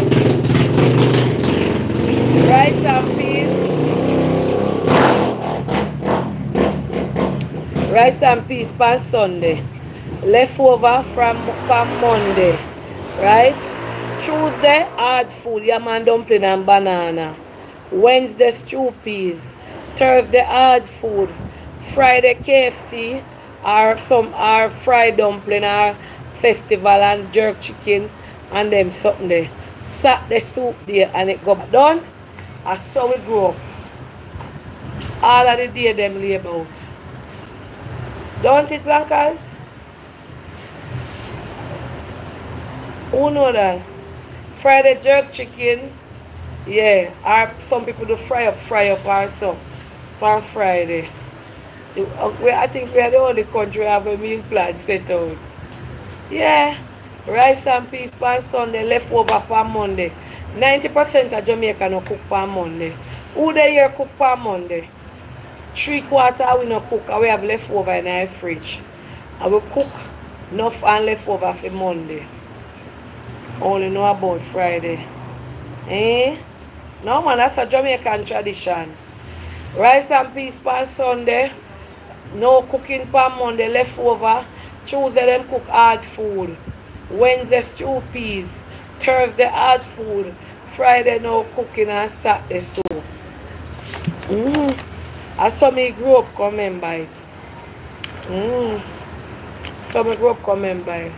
Rice and peas. Rice and peas on Sunday. Leftover from, from Monday. Right? Tuesday, hard food, yam and dumpling and banana. Wednesday, stew peas. Thursday, hard food. Friday, KFC or some or fried dumpling or festival and jerk chicken and them something there. Saturday soup there and it go. Don't? That's so we grow up. All of the day them lay about. Don't it, Blancas? Who know that? Friday jerk chicken. Yeah. Or some people do fry up, fry up or so. On Friday. Uh, I think we are the only country have a meal plan set out. Yeah. Rice and peas on Sunday, left over on Monday. 90% of Jamaica no cook on Monday. Who they here cook on Monday? Three quarter we no cook and we have leftover in our fridge. And we cook enough and leftover for Monday. Only know about Friday. Eh? No man, that's a Jamaican tradition. Rice and peas on Sunday. No cooking on Monday, leftover. Tuesday them cook hard food. Wednesday stew peas. Thursday hard food. Friday no cooking and Saturday soup. Mm. I saw me grow up coming by it. Mm. So me grow up coming by it.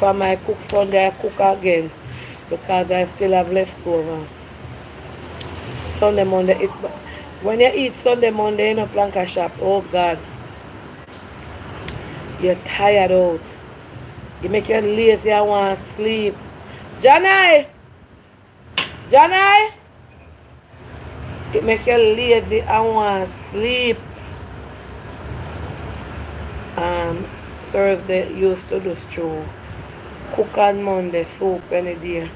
My cook Sunday, I cook again because I still have leftover. Sunday, Monday, it, when you eat Sunday, Monday in a planka shop, oh God, you're tired out. You make you lazy I want to sleep. Janai! Janai! It make you lazy I want to sleep. Um, Thursday used to do stew. Cook on Monday, soup any day.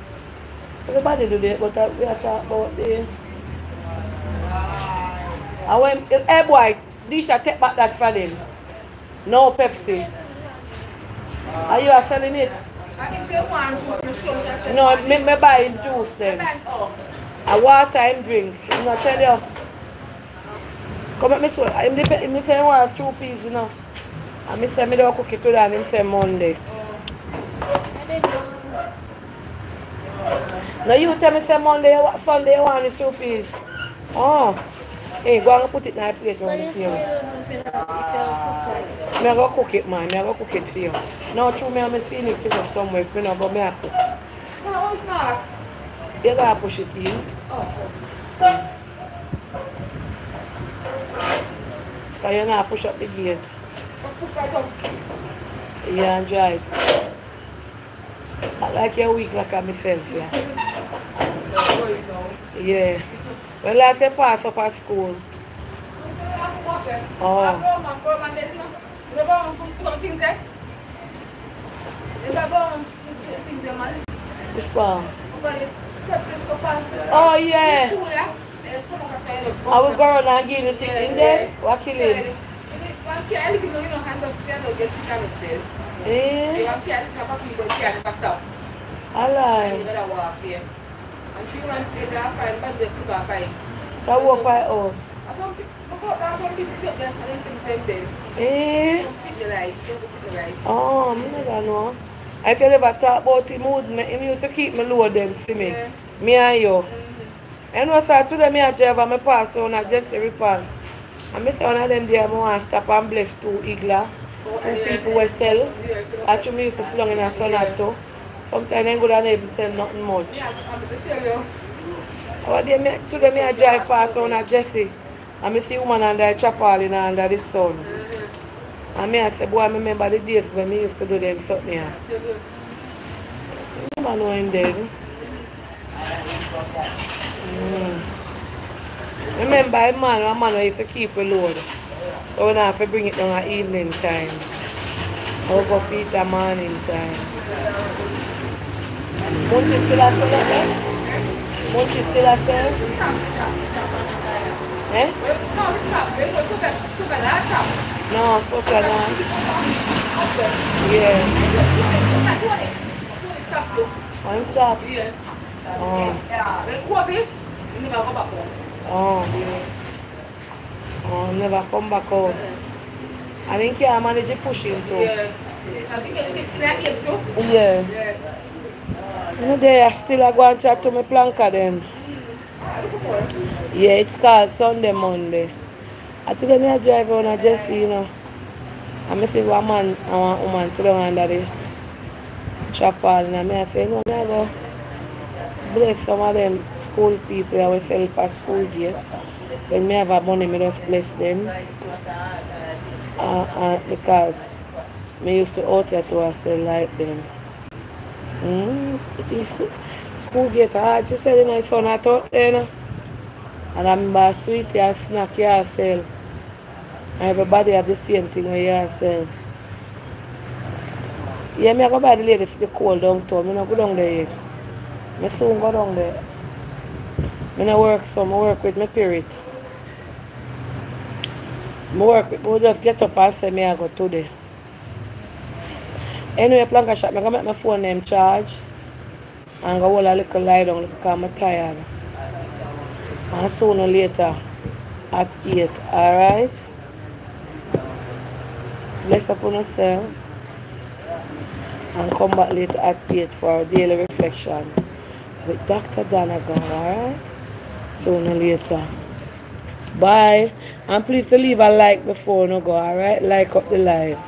Everybody do that, but we are talking about the... I went, hey boy, this I take back that from him. No Pepsi. Are you are selling it? No, me, me buy juice then. A water him drink. You know, tell you. Come at me so. Him, him say he wants two peas, you know. And me say me don't cook it today and him say Monday. Now you tell me say Monday, Sunday you want the two peas. Oh. Hey, go and put it in my plate around the table. Me I go cook it, man. Me I go cook it for you. Now, true, me and Miss Phoenix it up somewhere. If me not go, me I cook. No, it's not. You gotta push it in. Oh. Because you not push up the gate. Push right up. Yeah, dry it. Like your week like myself, yeah. Yeah. Well, I say pass up at school. Oh. Oh, yeah. I will go around and give the thing in there. What kill him? Eh? eh? Ah, ah? I like. So walk by us. Eh? Oh, me never know. If you ever talk about him, him used to keep me low them, see me. Me and you. And know, sir, today me and drive and me pass on a Jesse Ripon. And me say one of them there, I want to stop and bless two igla. Two people will sell. Actually, used to sit down in a sonnet too. Sometimes I go down there and sell nothing much. Oh, day, me, today me I drive past on a Jesse. And me see a woman under a chapel in under the sun. And me I say, boy, I remember the days when me used to do them something here. Woman know him. Mm. Remember a man, a man who used to keep a load. So we have to bring it down at evening time. I'll go feed the morning time. Munchie still a sell up there? Munchie still a sell? Eh? No, so far not. Yeah. I'm stop. Yeah. Oh. Oh. Oh, never come back home. I think you manage to push him too. Yeah. You know, they are still a go and chat to me planka them. Yeah, it's called Sunday, Monday. I think I drive on a Jesse, you know. And I see one man and one woman sit down under the chapel and I'm say, no, I go bless some of them school people I will sell for school gate. When me have a money, me just bless them. Uh, uh, because me used to out here to sell like them. Mm, school gate hard to sell in my son I thought then. And I remember sweetie and snack you sell. Everybody have the same thing you sell. Yeah, me I go buy the lady for the cold downtown. Me not go down there yet. Me soon go down there. Me not work so, I work with my period. Work with, just get up and say me I go today. Anyway, planka shop, I go make my phone name charge. And go hold a little lie down because I'm tired. And sooner or later at 8, alright? Bless upon yourself. And come back later at 8 for our daily reflections with Dr. Donegan, alright? Sooner or later. Bye. And please to leave a like before no go, alright? Like up the live.